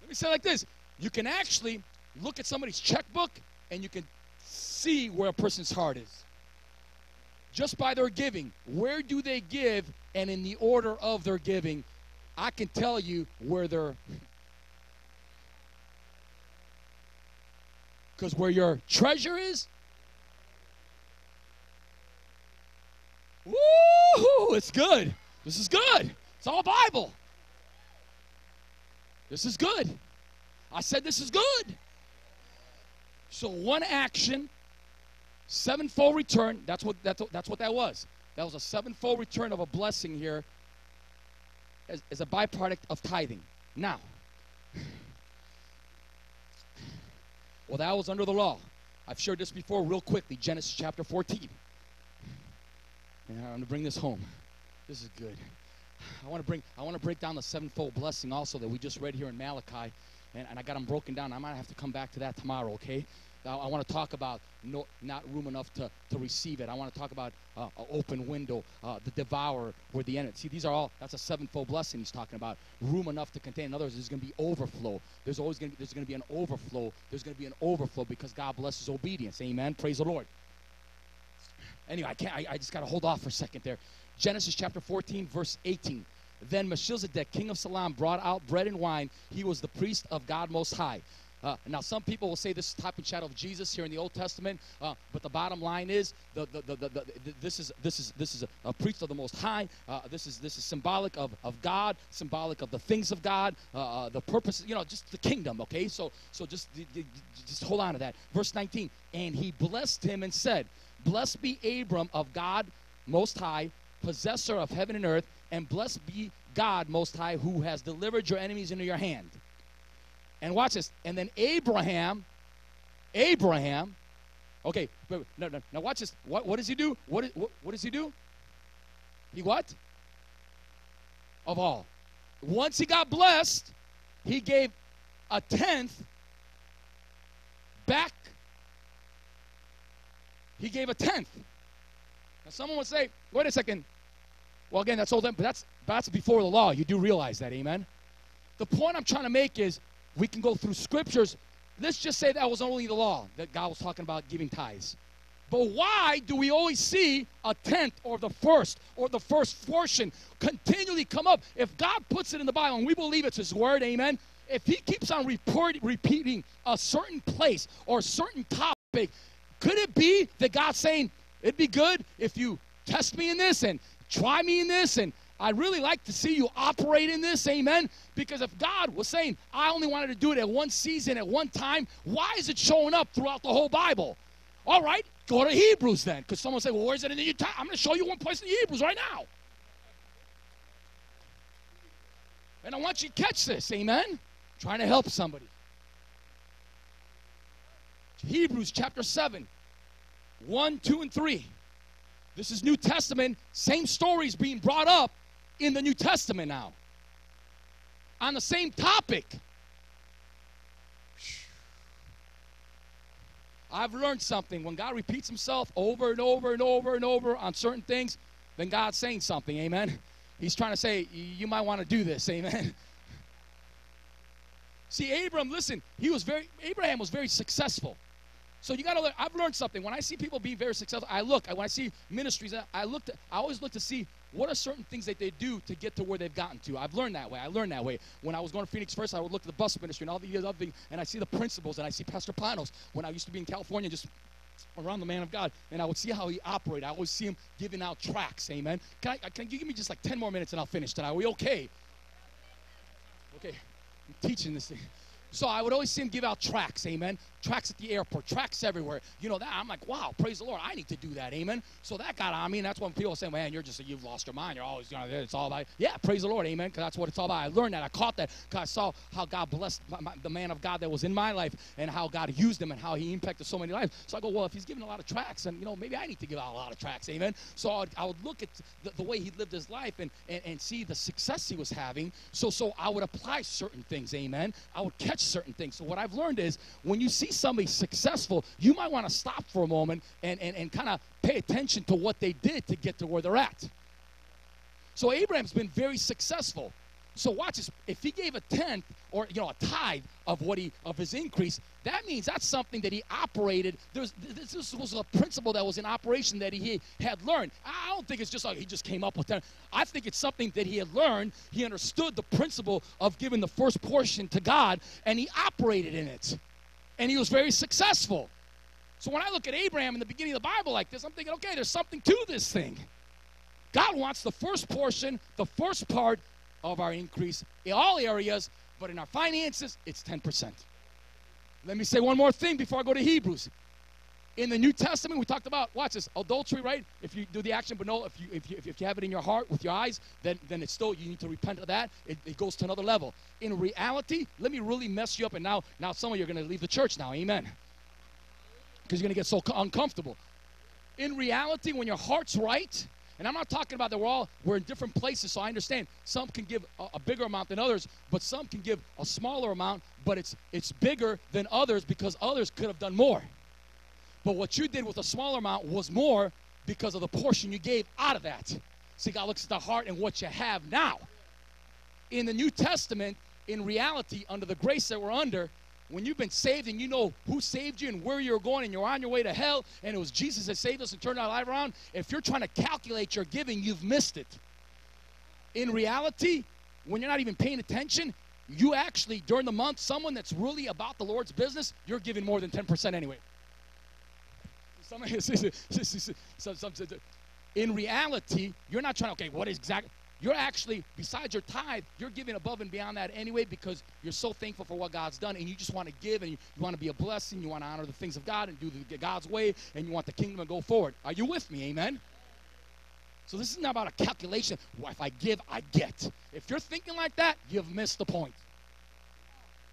Let me say like this you can actually look at somebody's checkbook and you can see where a person's heart is. Just by their giving. Where do they give? And in the order of their giving, I can tell you where they're Because where your treasure is, woo, it's good. This is good. It's all Bible. This is good. I said this is good. So one action, sevenfold return. That's what that's, that's what that was. That was a sevenfold return of a blessing here as, as a byproduct of tithing. Now, well, that was under the law. I've shared this before real quickly. Genesis chapter 14. And I'm going to bring this home. This is good. I want to bring I want to break down the sevenfold blessing also that we just read here in Malachi. And, and I got them broken down. I might have to come back to that tomorrow, okay? I, I want to talk about no, not room enough to, to receive it. I want to talk about uh, an open window, uh, the devourer, where the enemy. See, these are all, that's a sevenfold blessing he's talking about. Room enough to contain. In other words, there's going to be overflow. There's always going to be, there's going to be an overflow. There's going to be an overflow because God blesses obedience. Amen. Praise the Lord. Anyway, I can't, I, I just got to hold off for a second there. Genesis chapter 14, verse 18. Then Melchizedek, king of Salem, brought out bread and wine. He was the priest of God Most High. Uh, now, some people will say this is type and shadow of Jesus here in the Old Testament, uh, but the bottom line is the, the, the, the, this is this is this is a, a priest of the Most High. Uh, this is this is symbolic of, of God, symbolic of the things of God, uh, uh, the purpose, you know, just the kingdom. Okay, so so just just hold on to that. Verse 19, and he blessed him and said, "Blessed be Abram of God Most High, possessor of heaven and earth, and blessed be God Most High, who has delivered your enemies into your hand." And watch this. And then Abraham, Abraham, okay, no, no, now watch this. What, what does he do? What, what, what does he do? He what? Of all. Once he got blessed, he gave a tenth back. He gave a tenth. Now someone would say, wait a second. Well, again, that's all but that's that's before the law. You do realize that, amen? The point I'm trying to make is we can go through scriptures. Let's just say that was only the law that God was talking about giving tithes. But why do we always see a tenth or the first or the first portion continually come up? If God puts it in the Bible and we believe it's His word, amen. If He keeps on report, repeating a certain place or a certain topic, could it be that God's saying, it'd be good if you test me in this and try me in this and I'd really like to see you operate in this, amen. Because if God was saying, I only wanted to do it at one season, at one time, why is it showing up throughout the whole Bible? All right, go to Hebrews then. Because someone say, well, where's it in the New Testament? I'm going to show you one place in Hebrews right now. And I want you to catch this, amen. I'm trying to help somebody. Hebrews chapter 7, 1, 2, and 3. This is New Testament. Same stories being brought up in the New Testament now on the same topic. I've learned something. When God repeats himself over and over and over and over on certain things, then God's saying something. Amen. He's trying to say, you might want to do this. Amen. <laughs> See, Abram, listen, he was very, Abraham was very successful. So you got to learn. I've learned something. When I see people being very successful, I look. When I see ministries, I look. To, I always look to see what are certain things that they do to get to where they've gotten to. I've learned that way. I learned that way. When I was going to Phoenix first, I would look at the bus ministry and all the other things, and I see the principles, and I see Pastor Planos. When I used to be in California, just around the man of God, and I would see how he operated. I always see him giving out tracks. Amen. Can, I, can you give me just like 10 more minutes and I'll finish tonight? Are we okay? Okay. I'm teaching this thing. So I would always see him give out tracks, amen. Tracks at the airport, tracks everywhere. You know that I'm like, wow, praise the Lord, I need to do that, amen. So that got on me, and that's when people say, man, you're just you've lost your mind. You're always you know it's all about yeah, praise the Lord, amen. Because that's what it's all about. I learned that, I caught that, because I saw how God blessed my, my, the man of God that was in my life, and how God used him, and how He impacted so many lives. So I go, well, if He's giving a lot of tracks, and you know maybe I need to give out a lot of tracks, amen. So I would, I would look at the, the way He lived His life and, and and see the success He was having. So so I would apply certain things, amen. I would catch certain things. So what I've learned is when you see somebody successful, you might want to stop for a moment and, and, and kind of pay attention to what they did to get to where they're at. So Abraham's been very successful. So watch this. If he gave a tenth or you know a tithe of what he of his increase, that means that's something that he operated. There's this, this was a principle that was in operation that he had learned. I don't think it's just like he just came up with that. I think it's something that he had learned. He understood the principle of giving the first portion to God, and he operated in it, and he was very successful. So when I look at Abraham in the beginning of the Bible like this, I'm thinking, okay, there's something to this thing. God wants the first portion, the first part of our increase in all areas, but in our finances, it's 10%. Let me say one more thing before I go to Hebrews. In the New Testament, we talked about, watch this, adultery, right? If you do the action, but no, if you, if you, if you have it in your heart with your eyes, then, then it's still, you need to repent of that. It, it goes to another level. In reality, let me really mess you up, and now, now some of you are going to leave the church now, amen. Because you're going to get so uncomfortable. In reality, when your heart's right, and I'm not talking about that we're all we're in different places, so I understand some can give a, a, bigger amount than others, but some can give a smaller amount, but it's it's bigger than others because others could have done more. But what you did with a smaller amount was more because of the portion you gave out of that. See, God looks at the heart and what you have now. In the New Testament, in reality, under the grace that we're under, when you've been saved and you know who saved you and where you're going and you're on your way to hell and it was Jesus that saved us and turned our life around, if you're trying to calculate your giving, you've missed it. In reality, when you're not even paying attention, you actually, during the month, someone that's really about the Lord's business, you're giving more than 10% anyway. <laughs> in reality, you're not trying to, okay, what is exactly, you're actually, besides your tithe, you're giving above and beyond that anyway because you're so thankful for what God's done and you just want to give and you, you want to be a blessing. You want to honor the things of God and do the, God's way and you want the kingdom to go forward. Are you with me? Amen? So this is not about a calculation. Well, if I give, I get. If you're thinking like that, you've missed the point.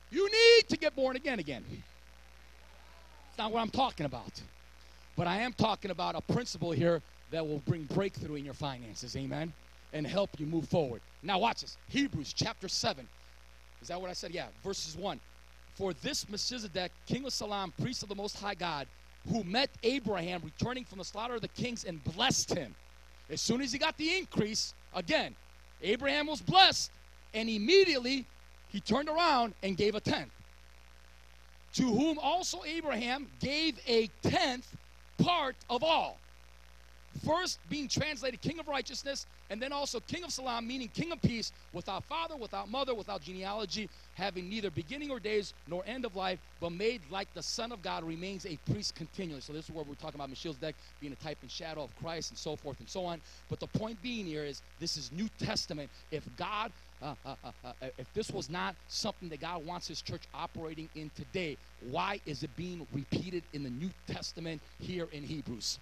You need to get born again again. It's not what I'm talking about. But I am talking about a principle here that will bring breakthrough in your finances. Amen and help you move forward. Now, watch this Hebrews chapter 7. Is that what I said? Yeah, verses 1. For this Melchizedek, king of Salem, priest of the Most High God, who met Abraham returning from the slaughter of the kings and blessed him. As soon as he got the increase, again, Abraham was blessed, and immediately he turned around and gave a tenth. To whom also Abraham gave a tenth part of all. First being translated King of Righteousness, and then also King of Salem, meaning King of Peace, without father, without mother, without genealogy, having neither beginning or days nor end of life, but made like the Son of God, remains a priest continually. So this is where we're talking about Melchizedek being a type and shadow of Christ and so forth and so on. But the point being here is this is New Testament. If God uh, uh, uh, if this was not something that God wants His church operating in today, why is it being repeated in the New Testament here in Hebrews?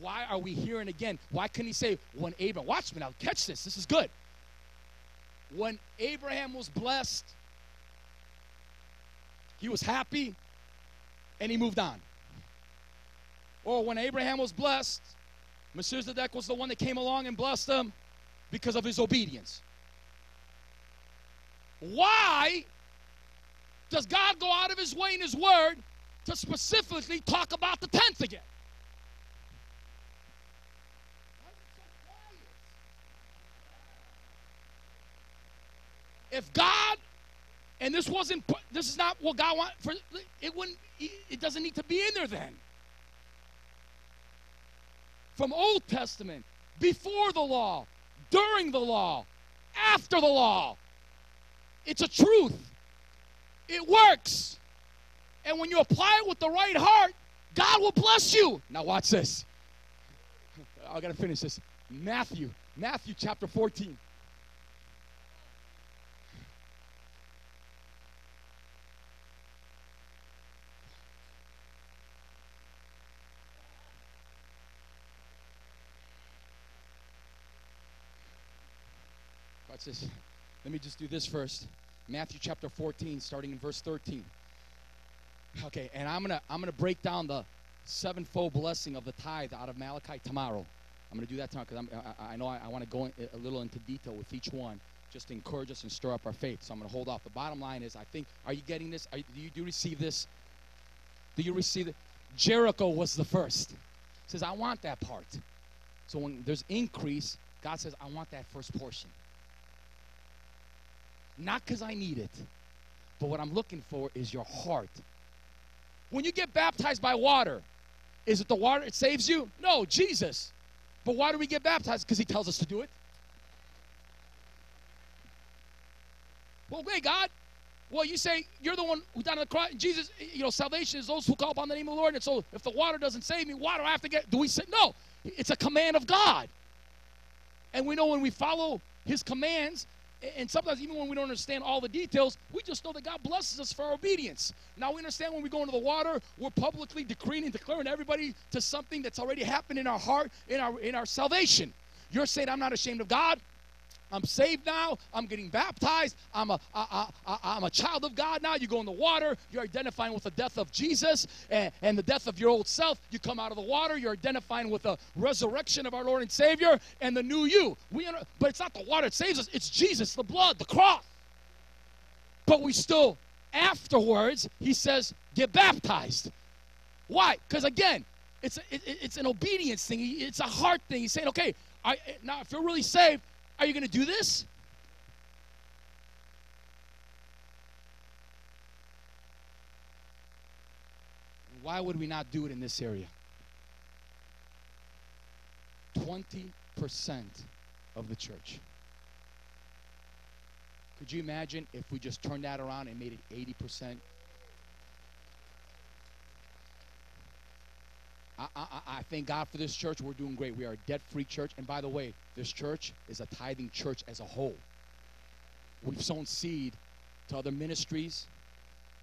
Why are we hearing again? Why couldn't he say, when Abraham, watch me now, catch this, this is good. When Abraham was blessed, he was happy and he moved on. Or when Abraham was blessed, Melchizedek was the one that came along and blessed him because of his obedience. Why does God go out of his way in his word to specifically talk about the tenth again? If God, and this wasn't, this is not what God want for it wouldn't, it doesn't need to be in there then. From Old Testament, before the law, during the law, after the law. It's a truth. It works. And when you apply it with the right heart, God will bless you. Now, watch this. I got to finish this. Matthew, Matthew chapter 14. Watch this. Let me just do this first. Matthew chapter 14, starting in verse 13. Okay, and I'm gonna I'm gonna break down the sevenfold blessing of the tithe out of Malachi tomorrow. I'm gonna do that tomorrow because I, I know I, I want to go in, a little into detail with each one, just to encourage us and stir up our faith. So I'm gonna hold off. The bottom line is, I think, are you getting this? Are do you do you receive this? Do you receive it? Jericho was the first. says, I want that part. So when there's increase, God says, I want that first portion. Not because I need it, but what I'm looking for is your heart. When you get baptized by water, is it the water that saves you? No, Jesus. But why do we get baptized? Because he tells us to do it. Well, hey, God. Well, you say you're the one who died on the cross. Jesus, you know, salvation is those who call upon the name of the Lord. And so if the water doesn't save me, why do I have to get? Do we say no? It's a command of God. And we know when we follow his commands, and sometimes even when we don't understand all the details, we just know that God blesses us for our obedience. Now we understand when we go into the water, we're publicly decreeing and declaring everybody to something that's already happened in our heart, in our in our salvation. You're saying, I'm not ashamed of God. I'm saved now. I'm getting baptized. I'm a, I, I, I'm a child of God now. You go in the water. You're identifying with the death of Jesus and, and the death of your old self. You come out of the water. You're identifying with the resurrection of our Lord and Savior and the new you. We, but it's not the water that saves us. It's Jesus, the blood, the cross. But we still, afterwards, he says, get baptized. Why? Because again, it's, a, it, it's an obedience thing. It's a heart thing. He's saying, okay, I, now if you're really saved, are you going to do this? Why would we not do it in this area? 20% of the church. Could you imagine if we just turned that around and made it 80%? I, I, I, thank God for this church. We're doing great. We are a debt free church. And by the way, this church is a tithing church as a whole. We've sown seed to other ministries,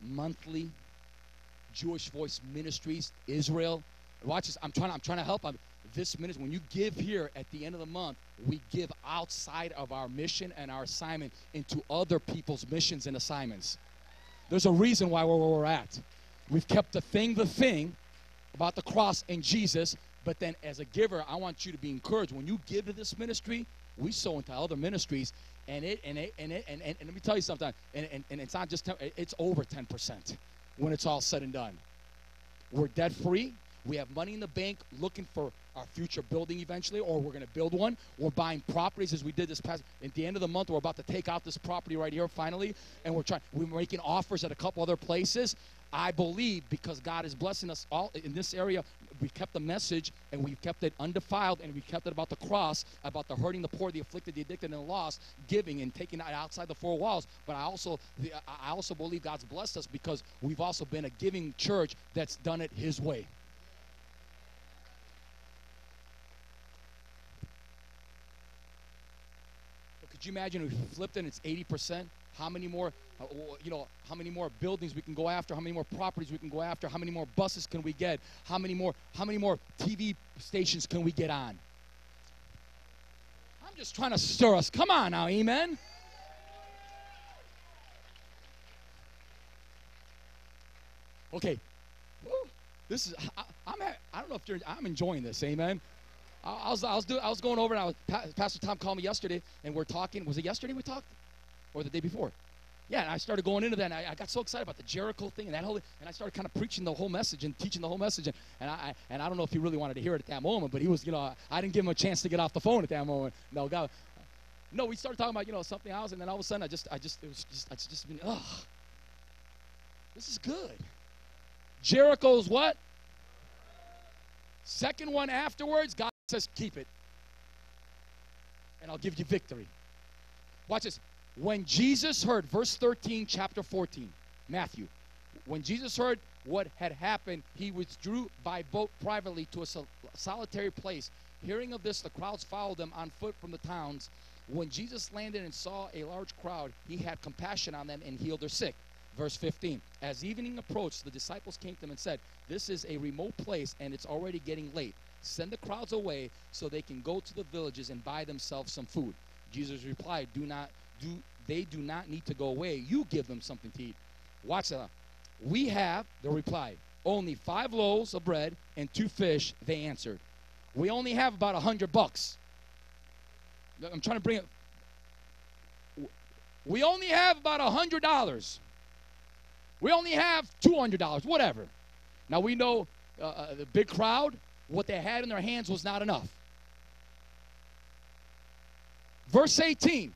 monthly, Jewish Voice Ministries, Israel. Watch this. I'm trying. I'm trying to help. I'm, this ministry. When you give here at the end of the month, we give outside of our mission and our assignment into other people's missions and assignments. There's a reason why we're where we're at. We've kept the thing the thing about the cross and Jesus. But then, as a giver, I want you to be encouraged. When you give to this ministry, we sow into other ministries, and it and it and it and, and, and let me tell you something. And, and, and it's not just 10, it's over ten percent when it's all said and done. We're debt free. We have money in the bank looking for our future building eventually, or we're going to build one. We're buying properties as we did this past. At the end of the month, we're about to take out this property right here finally, and we're trying. We're making offers at a couple other places. I believe because God is blessing us all in this area, we've kept the message and we've kept it undefiled and we've kept it about the cross, about the hurting, the poor, the afflicted, the addicted, and the lost, giving and taking it outside the four walls. But I also, I also believe God's blessed us because we've also been a giving church that's done it His way. But could you imagine if we flipped and it's 80%? How many more uh, you know how many more buildings we can go after how many more properties we can go after how many more buses can we get how many more how many more tv stations can we get on? I'm just trying to stir us. Come on now amen. Okay. This is I, am at, i don't know if you're i'm enjoying this amen. I, I was I was, doing, I was going over and I was Pastor Tom called me yesterday and we're talking. Was it yesterday we talked? Or the day before. Yeah, and I started going into that, and I, I, got so excited about the Jericho thing and that whole, and I started kind of preaching the whole message and teaching the whole message, and, and I and I don't know if he really wanted to hear it at that moment, but he was, you know, I didn't give him a chance to get off the phone at that moment. No, God, no, we started talking about you know something else, and then all of a sudden I just, I just, it was just, I just been, ugh, this is good. Jericho's what? Second one afterwards, God says, keep it, and I'll give you victory. Watch this. When Jesus heard, verse 13, chapter 14, Matthew, when Jesus heard what had happened, he withdrew by boat privately to a sol- solitary place. Hearing of this, the crowds followed them on foot from the towns. When Jesus landed and saw a large crowd, he had compassion on them and healed their sick. Verse 15 As evening approached, the disciples came to him and said, This is a remote place and it's already getting late. Send the crowds away so they can go to the villages and buy themselves some food. Jesus replied, Do not do they do not need to go away. You give them something to eat. Watch that. We have, the reply, only five loaves of bread and two fish, they answered. We only have about a hundred bucks. I'm trying to bring it. We only have about a hundred dollars. We only have two hundred dollars, whatever. Now we know uh, uh, the big crowd. What they had in their hands was not enough. Verse 18.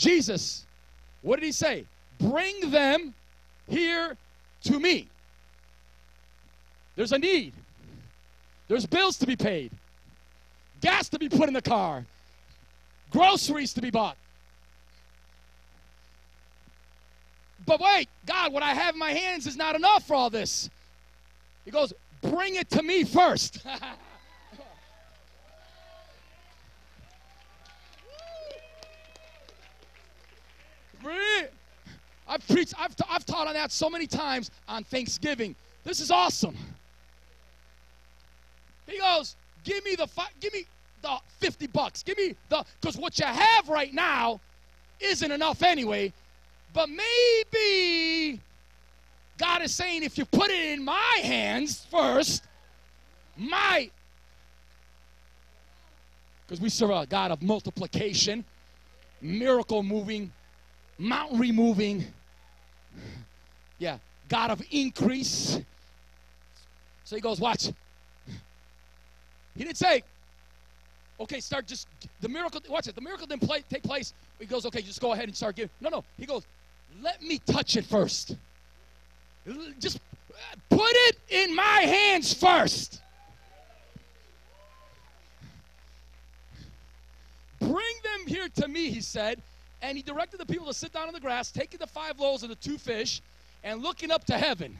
Jesus, what did he say? Bring them here to me. There's a need. There's bills to be paid, gas to be put in the car, groceries to be bought. But wait, God, what I have in my hands is not enough for all this. He goes, Bring it to me first. <laughs> I've preached, I've, I've taught on that so many times on Thanksgiving. This is awesome. He goes, give me the fi- give me the 50 bucks. Give me the because what you have right now isn't enough anyway. But maybe God is saying if you put it in my hands first, my because we serve a God of multiplication, miracle moving, mountain removing, yeah, God of increase. So he goes, watch. He didn't say, okay, start just the miracle. Watch it. The miracle didn't play, take place. He goes, okay, just go ahead and start giving. No, no. He goes, let me touch it first. Just put it in my hands first. Bring them here to me, he said. And he directed the people to sit down on the grass, taking the five loaves and the two fish, and looking up to heaven.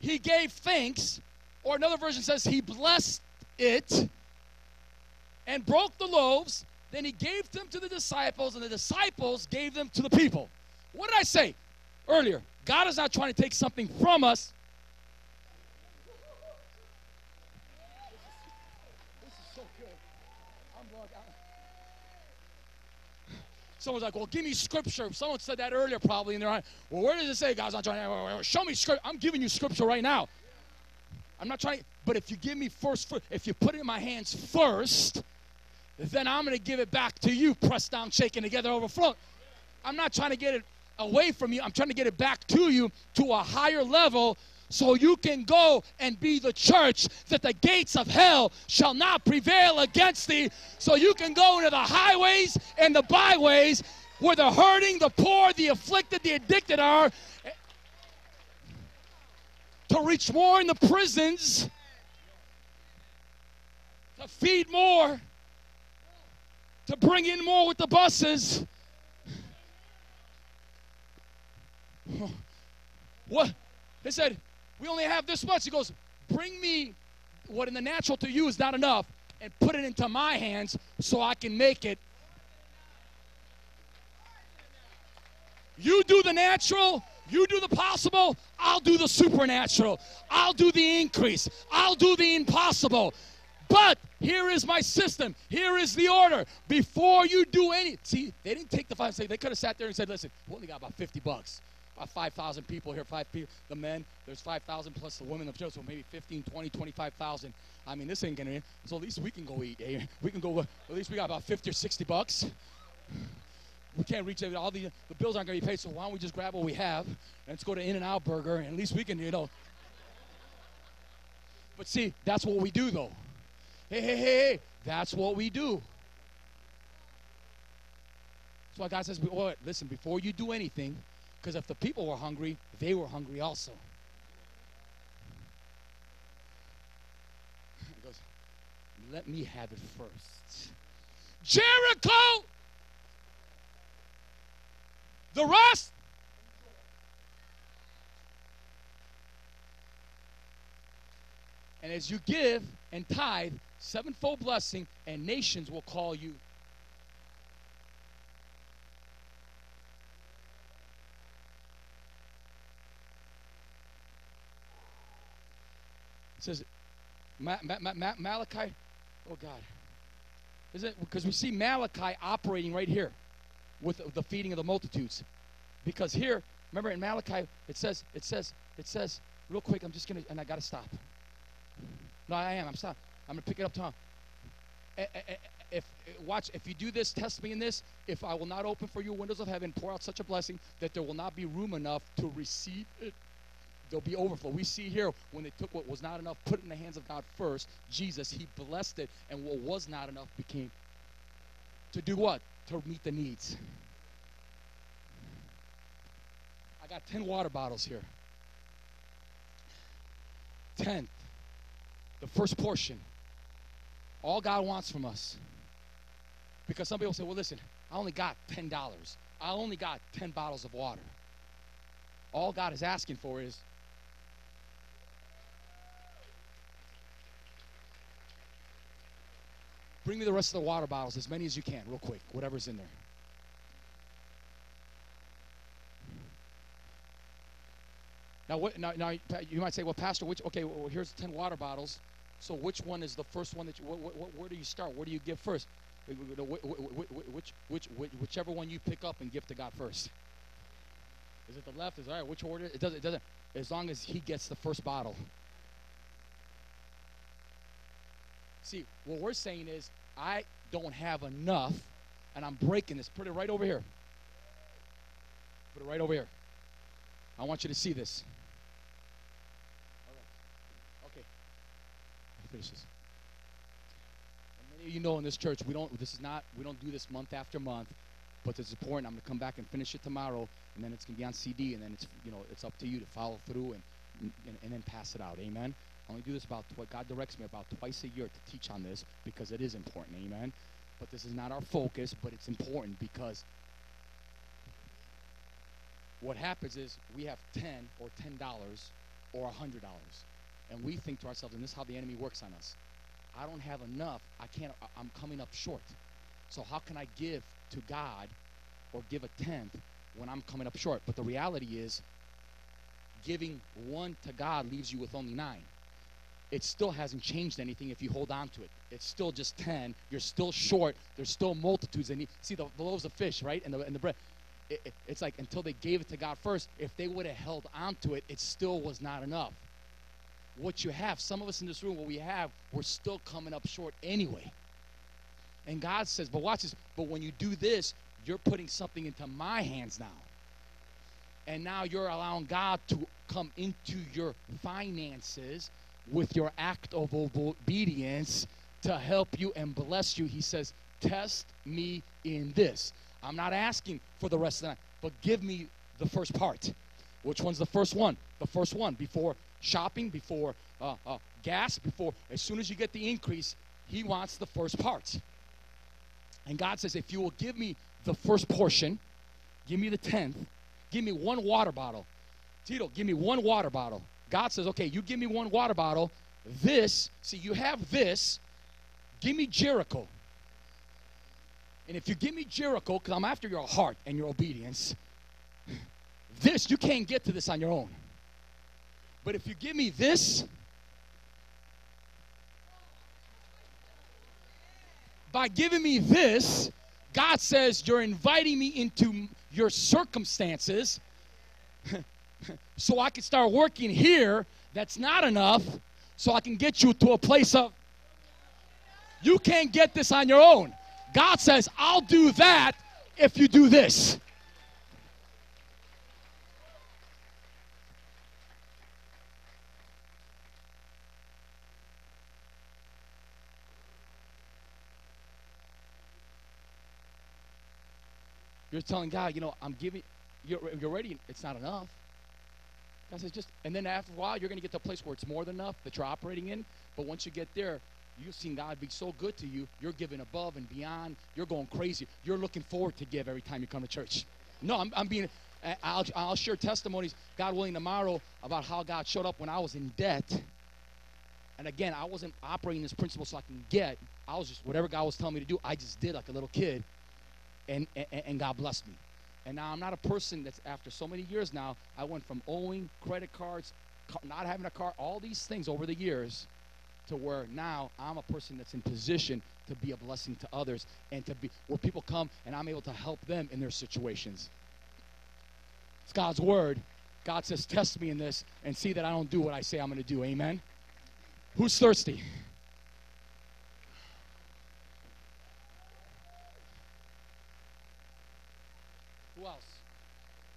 He gave thanks, or another version says he blessed it and broke the loaves. Then he gave them to the disciples, and the disciples gave them to the people. What did I say earlier? God is not trying to take something from us. Someone's like, well, give me scripture. Someone said that earlier probably, and they're like, well, where does it say God's not trying to, show me scripture. I'm giving you scripture right now. I'm not trying, but if you give me first, if you put it in my hands first, then I'm going to give it back to you, pressed down, shaken together, overflow. I'm not trying to get it away from you. I'm trying to get it back to you to a higher level so you can go and be the church that the gates of hell shall not prevail against thee. So you can go into the highways and the byways where the hurting, the poor, the afflicted, the addicted are to reach more in the prisons, to feed more, to bring in more with the buses. What? They said, we only have this much. He goes, Bring me what in the natural to you is not enough and put it into my hands so I can make it. You do the natural, you do the possible, I'll do the supernatural. I'll do the increase, I'll do the impossible. But here is my system. Here is the order. Before you do any, see, they didn't take the five. They could have sat there and said, "Listen, we only got about fifty bucks 5,000 people here, five people, the men, there's 5,000 plus the women of Joe, so maybe 15, 20, 25,000. I mean, this ain't gonna, end. so at least we can go eat. Eh? We can go, at least we got about 50 or 60 bucks. We can't reach all the, the bills aren't gonna be paid, so why don't we just grab what we have and let's go to In-N-Out Burger, and at least we can, you know. But see, that's what we do though. Hey, hey, hey, hey, that's what we do. That's why God says, oh, listen, before you do anything, because if the people were hungry, they were hungry also. He goes, let me have it first. Jericho! The rest? And as you give and tithe, sevenfold blessing, and nations will call you says Ma- Ma- Ma- Malachi, oh God. Is it because we see Malachi operating right here with the feeding of the multitudes? Because here, remember in Malachi, it says, it says, it says, real quick, I'm just gonna, and I gotta stop. No, I am. I'm stop. I'm gonna pick it up, Tom. A- a- a- If eh, watch, if you do this, test me in this. If I will not open for you windows of heaven, pour out such a blessing that there will not be room enough to receive it there'll be overflow. We see here when they took what was not enough, put it in the hands of God first, Jesus, he blessed it, and what was not enough became to do what? To meet the needs. I got 10 water bottles here. Tenth, the first portion. All God wants from us. Because some people say, well, listen, I only got $10. I only got 10 bottles of water. All God is asking for is Bring me the rest of the water bottles, as many as you can, real quick, whatever's in there. Now, what, now, now you might say, well, Pastor, which, okay, well, here's 10 water bottles. So which one is the first one that you, wh- wh- where do you start? Where do you give first? Wh- wh- wh- wh- Which, which, which, whichever one you pick up and give to God first. Is it the left? Is all right? Which order? It doesn't. It doesn't. As long as he gets the first bottle. See, what we're saying is, I don't have enough, and I'm breaking this. Put it right over here. Put it right over here. I want you to see this. All right. Okay. I'll finish this. And many of you know in this church, we don't. This is not. We don't do this month after month, but it's important. I'm going to come back and finish it tomorrow, and then it's going to be on CD, and then it's you know it's up to you to follow through and and, and then pass it out. Amen. I only do this about what God directs me about twice a year to teach on this because it is important. Amen. But this is not our focus, but it's important because what happens is we have 10 or $10 or $100. And we think to ourselves, and this is how the enemy works on us. I don't have enough. I can't, I'm coming up short. So how can I give to God or give a tenth when I'm coming up short? But the reality is, giving one to God leaves you with only nine. It still hasn't changed anything if you hold on to it. It's still just 10. You're still short. There's still multitudes. And see the, the loaves of fish, right? And the, and the bread. It, it- it's like until they gave it to God first, if they would have held on to it, it still was not enough. What you have, some of us in this room, what we have, we're still coming up short anyway. And God says, but watch this, but when you do this, you're putting something into my hands now. And now you're allowing God to come into your finances with your act of obedience to help you and bless you. He says, Test me in this. I'm not asking for the rest of the night, but give me the first part. Which one's the first one? The first one before shopping, before uh, uh, gas, before, as soon as you get the increase, he wants the first part. And God says, if you will give me the first portion, give me the tenth, give me one water bottle. Tito, give me one water bottle. God says, okay, you give me one water bottle. This, see, you have this. Give me Jericho. And if you give me Jericho, because I'm after your heart and your obedience, this, you can't get to this on your own. But if you give me this, by giving me this, God says you're inviting me into your circumstances <laughs> so I can start working here. That's not enough, so I can get you to a place of you can't get this on your own. God says, I'll do that if you do this. You're telling God, you know, I'm giving, you're, you're ready, it's not enough. God says, just, and then after a while, you're going to get to a place where it's more than enough that you're operating in. But once you get there, you've seen God be so good to you, you're giving above and beyond. You're going crazy. You're looking forward to give every time you come to church. No, I'm, I'm being, I'll, I'll share testimonies, God willing, tomorrow about how God showed up when I was in debt. And again, I wasn't operating this principle so I can get. I was just, whatever God was telling me to do, I just did like a little kid. And, and, and God blessed me. And now I'm not a person that's after so many years now, I went from owing credit cards, not having a car, all these things over the years to where now I'm a person that's in position to be a blessing to others and to be where people come and I'm able to help them in their situations. It's God's word. God says, Test me in this and see that I don't do what I say I'm going to do. Amen. Who's thirsty? Who else?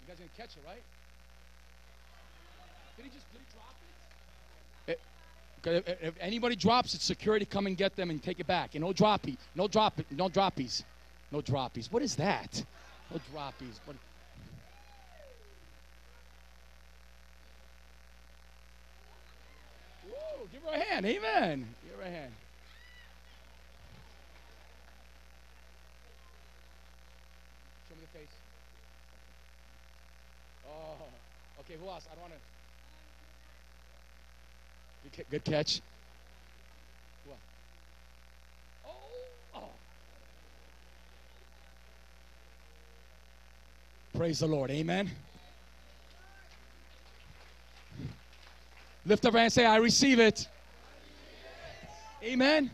You guys gonna catch it, right? Did he just did he drop it? Eh, it- if, if anybody drops it, security come and get them and take it back. And no droppy, no drop, no droppies, no droppies. What is that? No droppies. What? Woo, give her a hand. Amen. Give her a hand. Show me the face. Oh, okay. Who else? I don't want to. Good, good catch. Else? Oh, oh. Praise the Lord. Amen. Lift up and say, I receive it. Amen.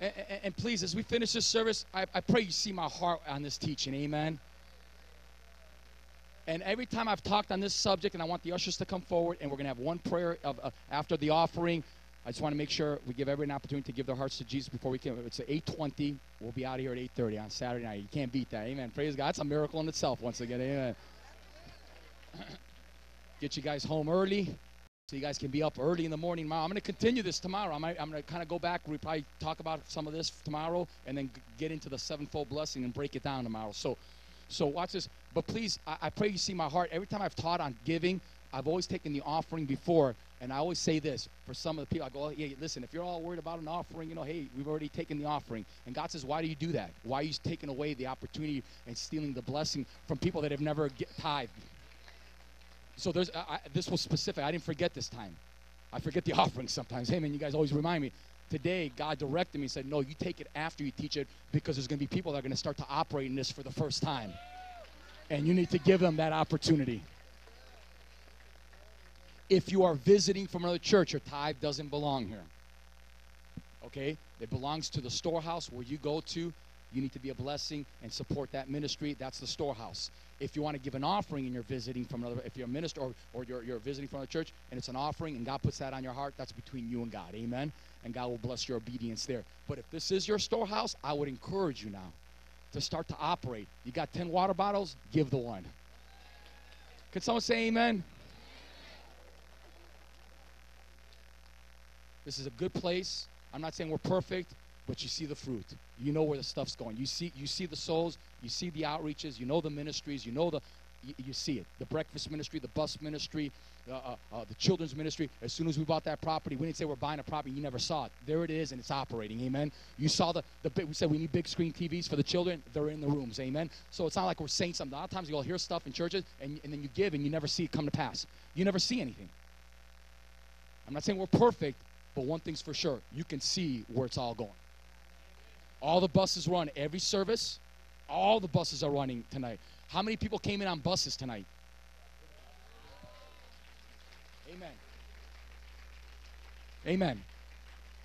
And, and- and please, as we finish this service, I, I pray you see my heart on this teaching. Amen. And every time I've talked on this subject, and I want the ushers to come forward, and we're going to have one prayer of, uh, after the offering. I just want to make sure we give everyone an opportunity to give their hearts to Jesus before we can. It's at 8:20. We'll be out of here at 8:30 on Saturday night. You can't beat that. Amen. Praise God. It's a miracle in itself. Once again, Amen. <coughs> Get you guys home early, so you guys can be up early in the morning tomorrow. I'm going to continue this tomorrow. I might, I'm going to kind of go back. We probably talk about some of this tomorrow, and then get into the sevenfold blessing and break it down tomorrow. So, so watch this. But please, I, I pray you see my heart. Every time I've taught on giving, I've always taken the offering before, and I always say this for some of the people. I go, oh, yeah, listen, if you're all worried about an offering, you know, hey, we've already taken the offering. And God says, why do you do that? Why are you taking away the opportunity and stealing the blessing from people that have never get tithed? So there's I, this was specific. I didn't forget this time. I forget the <laughs> offering sometimes. Hey man, you guys always remind me. Today, God directed me and said, No, you take it after you teach it because there's going to be people that are going to start to operate in this for the first time. And you need to give them that opportunity. If you are visiting from another church, your tithe doesn't belong here. Okay? It belongs to the storehouse where you go to. You need to be a blessing and support that ministry. That's the storehouse. If you want to give an offering and you're visiting from another, if you're a minister or, or you're, you're visiting from a church and it's an offering and God puts that on your heart, that's between you and God. Amen? And God will bless your obedience there. But if this is your storehouse, I would encourage you now to start to operate. You got 10 water bottles, give the one. Can someone say amen? This is a good place. I'm not saying we're perfect, but you see the fruit. You know where the stuff's going. You see, you see the souls. You see the outreaches. You know the ministries. You know the, you, you see it. The breakfast ministry, the bus ministry, uh, uh, uh, the children's ministry. As soon as we bought that property, we didn't say we're buying a property. You never saw it. There it is, and it's operating. Amen. You saw the the. We said we need big screen TVs for the children. They're in the rooms. Amen. So it's not like we're saying something. A lot of times you'll hear stuff in churches, and, and then you give, and you never see it come to pass. You never see anything. I'm not saying we're perfect, but one thing's for sure you can see where it's all going. All the buses run every service. All the buses are running tonight. How many people came in on buses tonight? Amen. Amen.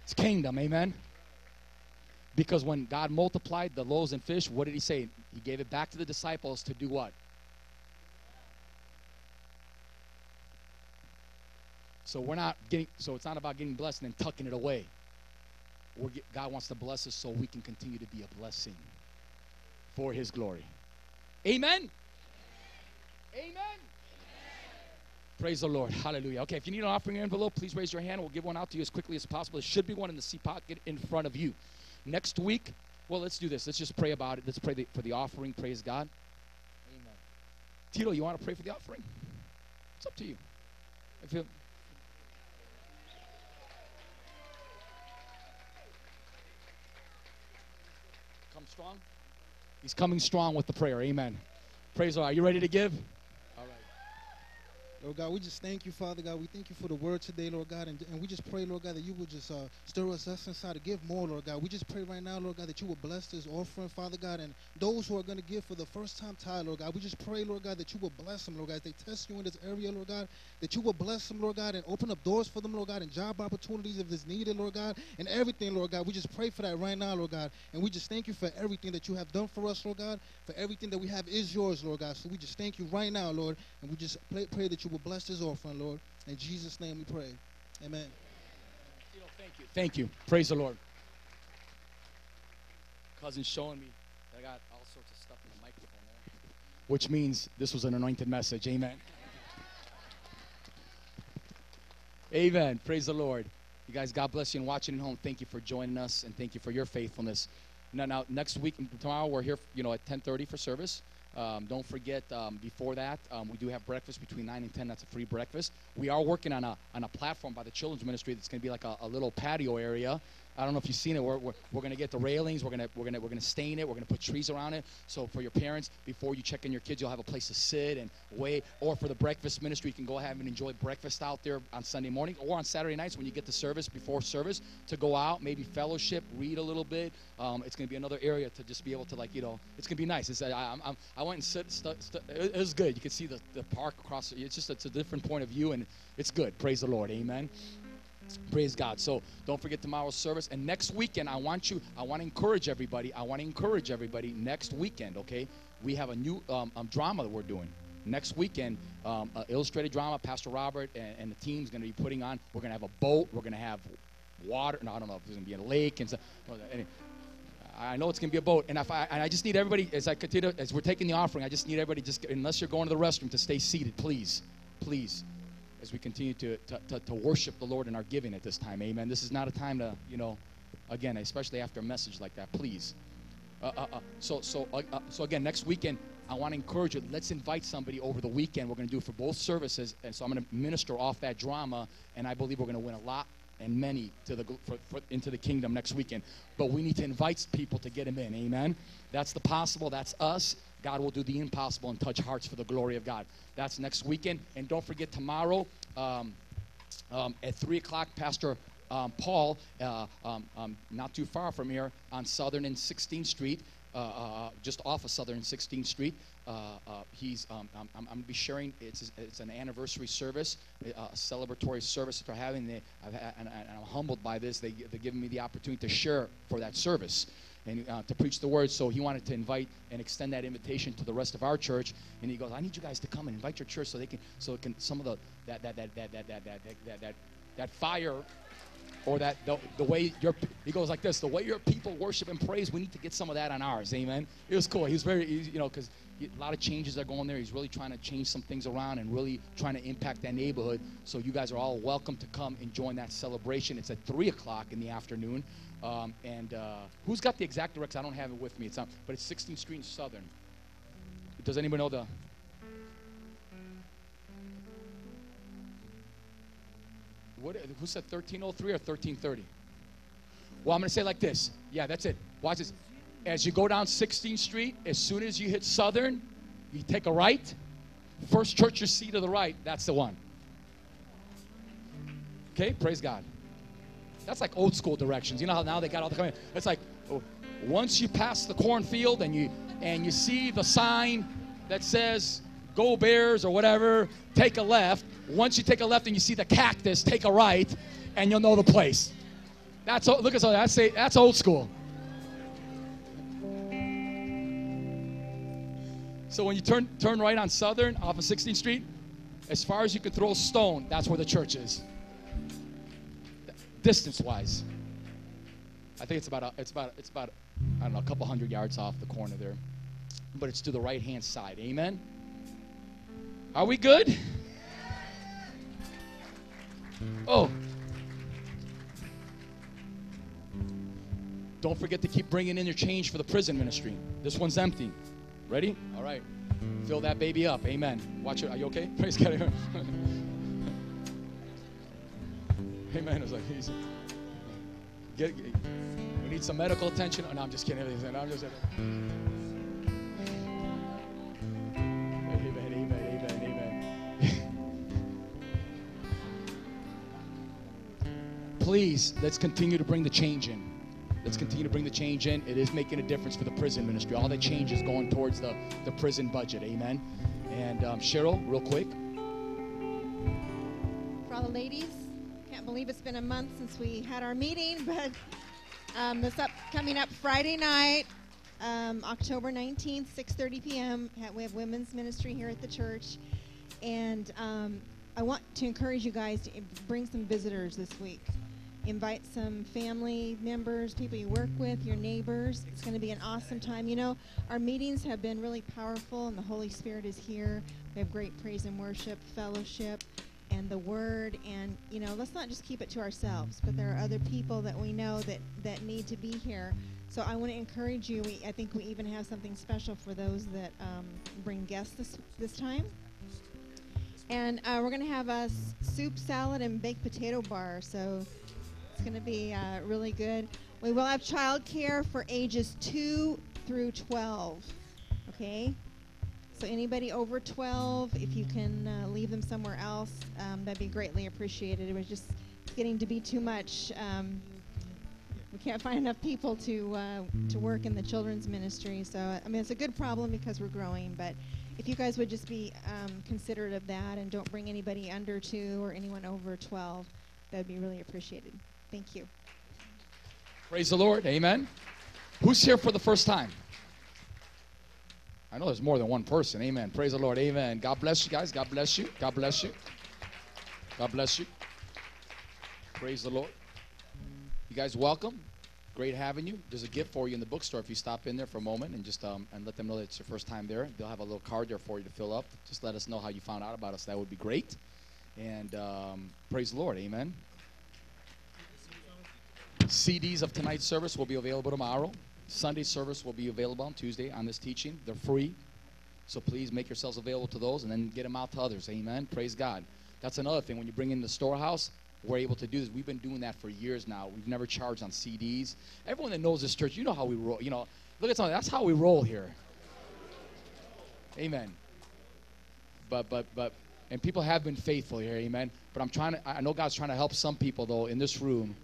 It's kingdom, amen. Because when God multiplied the loaves and fish, what did he say? He gave it back to the disciples to do what? So we're not getting so it's not about getting blessed and then tucking it away. God wants to bless us so we can continue to be a blessing for his glory. Amen. Amen. Praise the Lord. Hallelujah. Okay, if you need an offering envelope, please raise your hand. We'll give one out to you as quickly as possible. There should be one in the seat pocket in front of you. Next week, well, let's do this. Let's just pray about it. Let's pray the, for the offering. Praise God. Amen. Tito, you want to pray for the offering? It's up to you. If you come strong. He's coming strong with the prayer. Amen. Praise the Lord. Are you ready to give? Lord God, we just thank you, Father God. We thank you for the word today, Lord God. And, and we just pray, Lord God, that you would just uh, stir us us inside to give more, Lord God. We just pray right now, Lord God, that you will bless this offering, Father God, and those who are going to give for the first time tithe, Lord God. We just pray, Lord God, that you will bless them, Lord God. As they test you in this area, Lord God, that you will bless them, Lord God, and open up doors for them, Lord God, and job opportunities if it's needed, Lord God, and everything, Lord God. We just pray for that right now, Lord God. And we just thank you for everything that you have done for us, Lord God. For everything that we have is yours, Lord God. So we just thank you right now, Lord. And we just pray, pray that you will bless this offering, Lord. In Jesus' name we pray. Amen. Thank you. Thank you. Praise the Lord. Cousin's showing me that I got all sorts of stuff in the microphone there. Which means this was an anointed message. Amen. Amen. Praise the Lord. You guys, God bless you and watching at home. Thank you for joining us and thank you for your faithfulness. Now, now next week, and tomorrow, we're here, you know, at 10:30 for service. Um, don't forget, um, before that, um, we do have breakfast between 9 and 10. That's a free breakfast. We are working on a, on a platform by the Children's Ministry that's going to be like a, a little patio area. I don't know if you've seen it. We're, we're, we're going to get the railings. We're going to we're going to we're going to stain it. We're going to put trees around it. So for your parents, before you check in your kids, you'll have a place to sit and wait. Or for the breakfast ministry, you can go ahead and enjoy breakfast out there on Sunday morning or on Saturday nights when you get the service before service to go out, maybe fellowship, read a little bit. Um, it's going to be another area to just be able to like you know, it's going to be nice. It's, I, I'm, I'm, went and sit. Stu, stu, it was good. You can see the, the park across. It's just it's a different point of view and it's good. Praise the Lord. Amen. Praise God. So don't forget tomorrow's service. And next weekend, I want you, I want to encourage everybody. I want to encourage everybody next weekend, okay? We have a new um, um, drama that we're doing. Next weekend, um, illustrated drama, Pastor Robert and, and the team's going to be putting on. We're going to have a boat. We're going to have water. No, I don't know if there's going to be a lake and stuff. I know it's going to be a boat, and if I, and I just need everybody as I continue as we're taking the offering. I just need everybody just unless you're going to the restroom to stay seated, please, please as we continue to, to, to, worship the Lord in our giving at this time. Amen. This is not a time to, you know, again, especially after a message like that, please. Uh, uh, uh, so, so, uh, uh, so again, next weekend, I want to encourage you. Let's invite somebody over the weekend. We're going to do it for both services, and so I'm going to minister off that drama, and I believe we're going to win a lot and many to the for, for, into the kingdom next weekend. But we need to invite people to get them in. Amen. That's the possible. That's us. God will do the impossible and touch hearts for the glory of God. That's next weekend. And don't forget tomorrow um, um, at 3 o'clock, Pastor um, Paul, uh, um, um, not too far from here on Southern and 16th Street, just off of Southern 16th Street. Uh, uh, he's, um, I'm, I'm going to be sharing, it's, it's an anniversary service, uh, a celebratory service that they're having. They, and, and I'm humbled by this. They, they're giving me the opportunity to share for that service and uh, to preach the word. So he wanted to invite and extend that invitation to the rest of our church. And he goes, "I need you guys to come and invite your church so they can, so it can some of the that that that that that that that that, that fire." Or that the, the way your he goes like this the way your people worship and praise we need to get some of that on ours amen it was cool he was very you know because a lot of changes are going there he's really trying to change some things around and really trying to impact that neighborhood so you guys are all welcome to come and join that celebration it's at three o'clock in the afternoon um, and uh, who's got the exact direction? I don't have it with me. It's on, but it's 16th Street Southern. Does anybody know the? What, who said 1303 or 1330? Well, I'm going to say like this. Yeah, that's it. Watch this. As you go down 16th Street, as soon as you hit Southern, you take a right. First church you see to the right, that's the one. Okay, praise God. That's like old school directions. You know how now they got all the. Coming. It's like oh, once you pass the cornfield and you and you see the sign that says "Go Bears" or whatever, take a left. Once you take a left and you see the cactus, take a right, and you'll know the place. That's look at that. That's that's old school. So when you turn turn right on Southern off of 16th Street, as far as you can throw a stone, that's where the church is distance wise. I think it's about a, it's about it's about I don't know a couple hundred yards off the corner there, but it's to the right hand side. Amen. Are we good? Oh. Don't forget to keep bringing in your change for the prison ministry. This one's empty. Ready? All right. Fill that baby up. Amen. Watch it. Are you okay? <laughs> Praise God. <laughs> Amen. It's like he's get, get, we need some medical attention. Oh, no, I'm just kidding. I'm just Amen, please, let's continue to bring the change in. Let's continue to bring the change in. It is making a difference for the prison ministry. All the change is going towards the, the prison budget. Amen. And um, Cheryl, real quick. For all the ladies, can't believe it's been a month since we had our meeting, <laughs> but um, this up coming up Friday night, um, October 19th, 6:30 p.m. We have women's ministry here at the church, and um, I want to encourage you guys to bring some visitors this week. Invite some family members, people you work with, your neighbors. It's going to be an awesome time. You know, our meetings have been really powerful, and the Holy Spirit is here. We have great praise and worship, fellowship, and the Word. And you know, let's not just keep it to ourselves, but there are other people that we know that that need to be here. So I want to encourage you. We, I think we even have something special for those that um, bring guests this this time. And uh, we're going to have a soup, salad, and baked potato bar. So going to be uh, really good. We will have childcare for ages 2 through 12. Okay? So anybody over 12, if you can uh, leave them somewhere else, um, that'd be greatly appreciated. It was just getting to be too much. Um, we can't find enough people to uh, to work in the children's ministry. So I mean, it's a good problem because we're growing. But if you guys would just be um, considerate of that and don't bring anybody under two or anyone over 12, that'd be really appreciated. Thank you. Praise the Lord. Amen. Who's here for the first time? I know there's more than one person. Amen. Praise the Lord. Amen. God bless you guys. God bless you. God bless you. God bless you. Praise the Lord. You guys welcome. Great having you. There's a gift for you in the bookstore if you stop in there for a moment and just um, and let them know that it's your first time there. They'll have a little card there for you to fill up. Just let us know how you found out about us. That would be great. And um, praise the Lord. Amen. CDs of tonight's service will be available tomorrow. Sunday service will be available on Tuesday on this teaching. They're free. So please make yourselves available to those and then get them out to others. Amen. Praise God. That's another thing. When you bring in the storehouse, we're able to do this. We've been doing that for years now. We've never charged on CDs. Everyone that knows this church, you know how we roll. You know, look at something. That's how we roll here. Amen. But but but and people have been faithful here. Amen. But I'm trying to. I know God's trying to help some people though in this room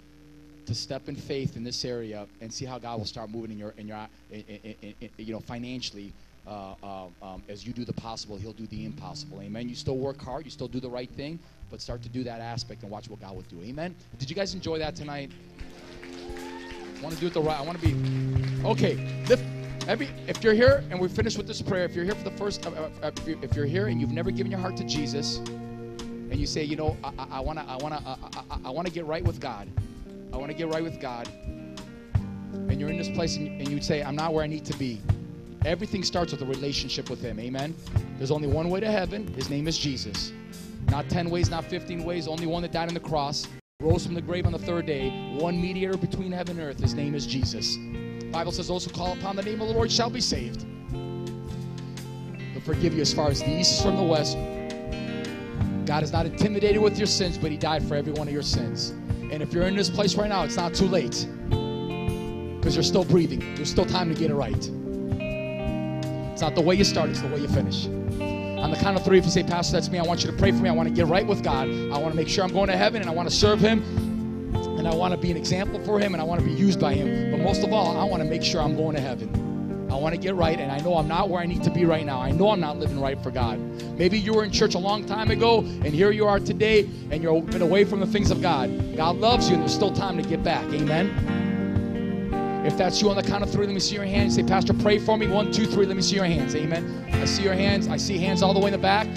to step in faith in this area and see how God will start moving in your in your in, in, in, you know financially. Uh, uh, um, as you do the possible, He'll do the impossible. Amen. You still work hard, you still do the right thing, but start to do that aspect and watch what God will do. Amen. Did you guys enjoy that tonight? I want to do it the right. I want to be okay. Lift every. If you're here and we're finished with this prayer, if you're here for the first, uh, uh, if, you're, here and you've never given your heart to Jesus, and you say, you know, I want to, I want to, I want to get right with God. I want to get right with God. And you're in this place and, and you'd say, I'm not where I need to be. Everything starts with a relationship with Him. Amen. There's only one way to heaven. His name is Jesus. Not 10 ways, not 15 ways. Only one that died on the cross, rose from the grave on the third day. One mediator between heaven and earth. His name is Jesus. Bible says, those who call upon the name of the Lord shall be saved. He'll forgive you as far as the east is from the west. God is not intimidated with your sins, but He died for every one of your sins. And if you're in this place right now, it's not too late because you're still breathing. There's still time to get it right. It's not the way you start, it's the way you finish. On the count of three, if you say, Pastor, that's me, I want you to pray for me. I want to get right with God. I want to make sure I'm going to heaven and I want to serve Him and I want to be an example for Him and I want to be used by Him. But most of all, I want to make sure I'm going to heaven. I want to get right, and I know I'm not where I need to be right now. I know I'm not living right for God. Maybe you were in church a long time ago, and here you are today, and you've been away from the things of God. God loves you, and there's still time to get back. Amen. If that's you on the count of three, let me see your hands. Say, Pastor, pray for me. One, two, three. Let me see your hands. Amen. I see your hands. I see hands all the way in the back.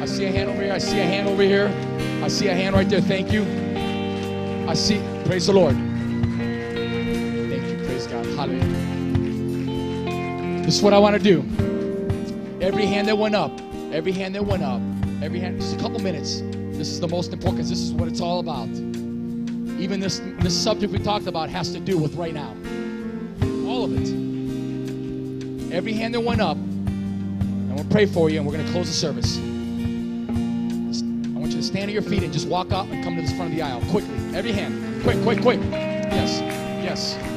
I see a hand over here. I see a hand over here. I see a hand right there. Thank you. I see. Praise the Lord. This is what I want to do. Every hand that went up, every hand that went up, every hand, just a couple minutes. This is the most important because this is what it's all about. Even this, this subject we talked about has to do with right now. All of it. Every hand that went up, I'm going to pray for you, and we're going to close the service. I want you to stand on your feet and just walk up and come to this front of the aisle quickly. Every hand. Quick, quick, quick. Yes, yes.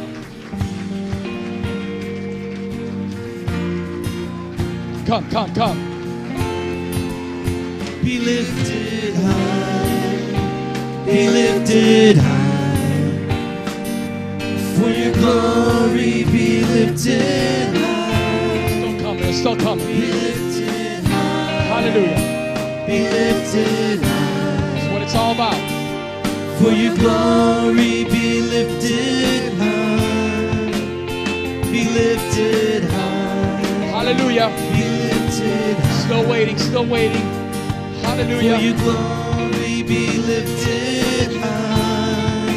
Come, come, come. be lifted high. be lifted high. For your glory be lifted high. Still coming. Still coming. Be lifted high. Hallelujah. Be lifted high. That's what it's all about. For your glory be lifted high. Be lifted high. Hallelujah. Be lifted high. Still waiting. Still waiting. For Hallelujah. your glory be lifted high.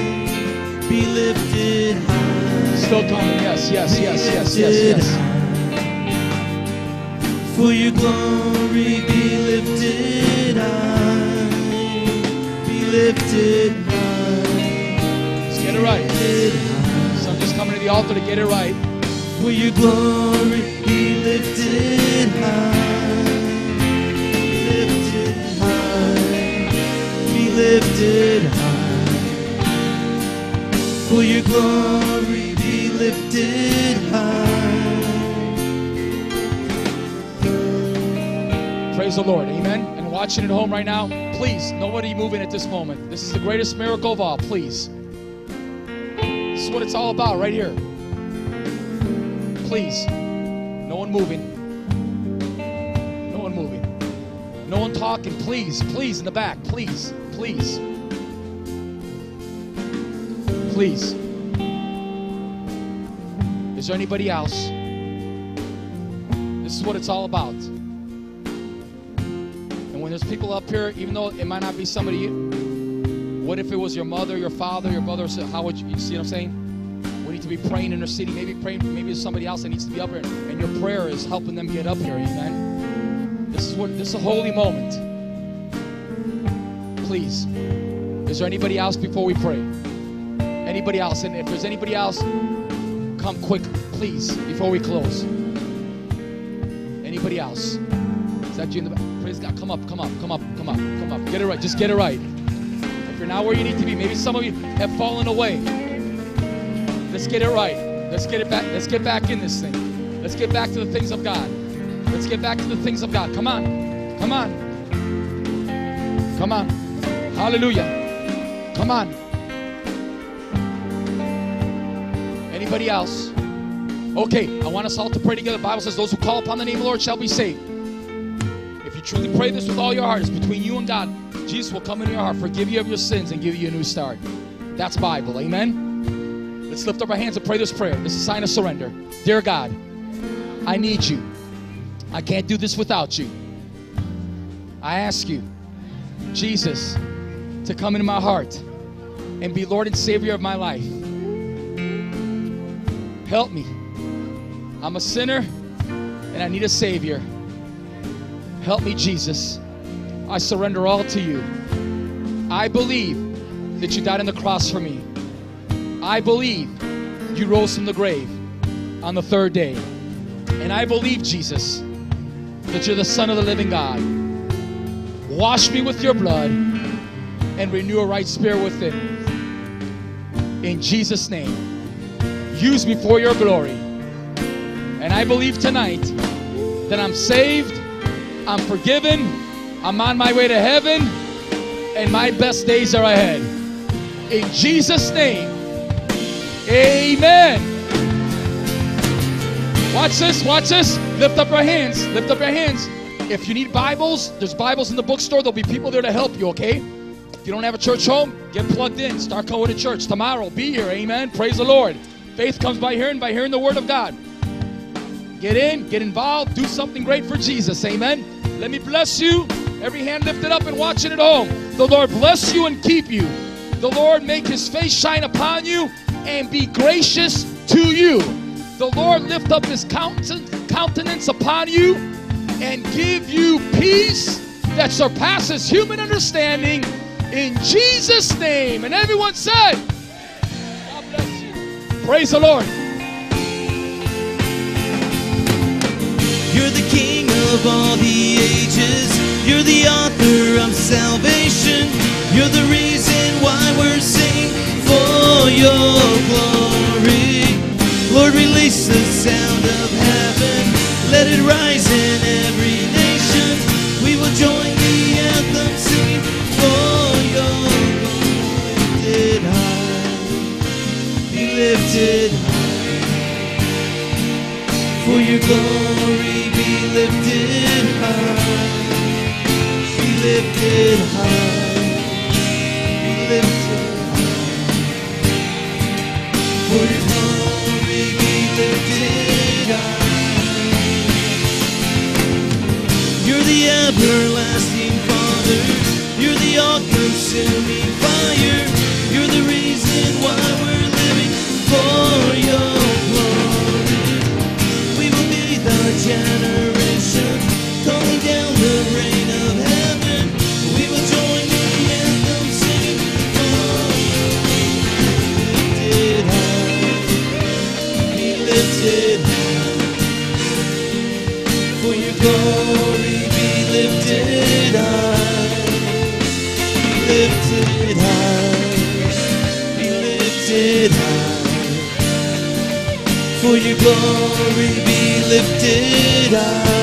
Be lifted high. Still coming. Yes, yes, yes, yes, yes, yes. For your glory be lifted high. Be lifted high. Let's get it right. So I'm just coming to the altar to get it right. For your glory be lifted high. Lifted high. For your glory be lifted high. Praise the Lord. Amen. And watching at home right now, please, nobody moving at this moment. This is the greatest miracle of all. Please. This is what it's all about right here. Please. No one moving. No one moving. No one talking. Please, please, in the back. Please, please. Please. Is there anybody else? This is what it's all about. And when there's people up here, even though it might not be somebody, you- what if it was your mother, your father, your brother? So how would you, you see what I'm saying? We need to be praying, interceding, maybe praying, maybe it's somebody else that needs to be up here, and your prayer is helping them get up here. Amen. This is what this is a holy moment. Please, is there anybody else before we pray? Anybody else? And if there's anybody else, come quick, please, before we close. Anybody else? Is that you in the back? Praise God. Come up, come up, come up, come up, come up. Get it right. Just get it right. If you're not where you need to be, maybe some of you have fallen away. Let's get it right. Let's get it back. Let's get back in this thing. Let's get back to the things of God. Let's get back to the things of God. Come on. Come on. Come on. Hallelujah. Come on. Anybody else? Okay, I want us all to pray together. The Bible says, Those who call upon the name of the Lord shall be saved. If you truly pray this with all your heart, it's between you and God. Jesus will come into your heart, forgive you of your sins, and give you a new start. That's Bible. Amen. Let's lift up our hands and pray this prayer. This is a sign of surrender. Dear God, I need you. I can't do this without you. I ask you, Jesus, to come into my heart and be Lord and Savior of my life. Help me. I'm a sinner and I need a Savior. Help me, Jesus. I surrender all to you. I believe that you died on the cross for me. I believe you rose from the grave on the third day. And I believe, Jesus, that you're the Son of the living God. Wash me with your blood and renew a right spirit within. In Jesus' name, use me for your glory. And I believe tonight that I'm saved, I'm forgiven, I'm on my way to heaven, and my best days are ahead. In Jesus' name, amen. Watch this, watch this. Lift up your hands, lift up your hands. If you need Bibles, there's Bibles in the bookstore. There'll be people there to help you, okay? You don't have a church home, get plugged in. Start going to church tomorrow. Be here, amen. Praise the Lord. Faith comes by hearing, by hearing the word of God. Get in, get involved, do something great for Jesus, amen. Let me bless you. Every hand lifted up and watching at home. The Lord bless you and keep you. The Lord make his face shine upon you and be gracious to you. The Lord lift up his countenance upon you and give you peace that surpasses human understanding in Jesus' name. And everyone said, God bless you. Praise the Lord. You're the King of all the ages. You're the author of salvation. You're the reason why we're singing for your glory. Lord, release the sound of heaven. Let it rise in every lifted. For your glory be lifted high. Be lifted high. Be lifted high. For your glory be lifted high. You're the everlasting Father. You're the all-consuming fire. You're the reason why we're lifted high. Be the generation calling down the rain of heaven. We will join in the same lifted high. For your glory glory be lifted high.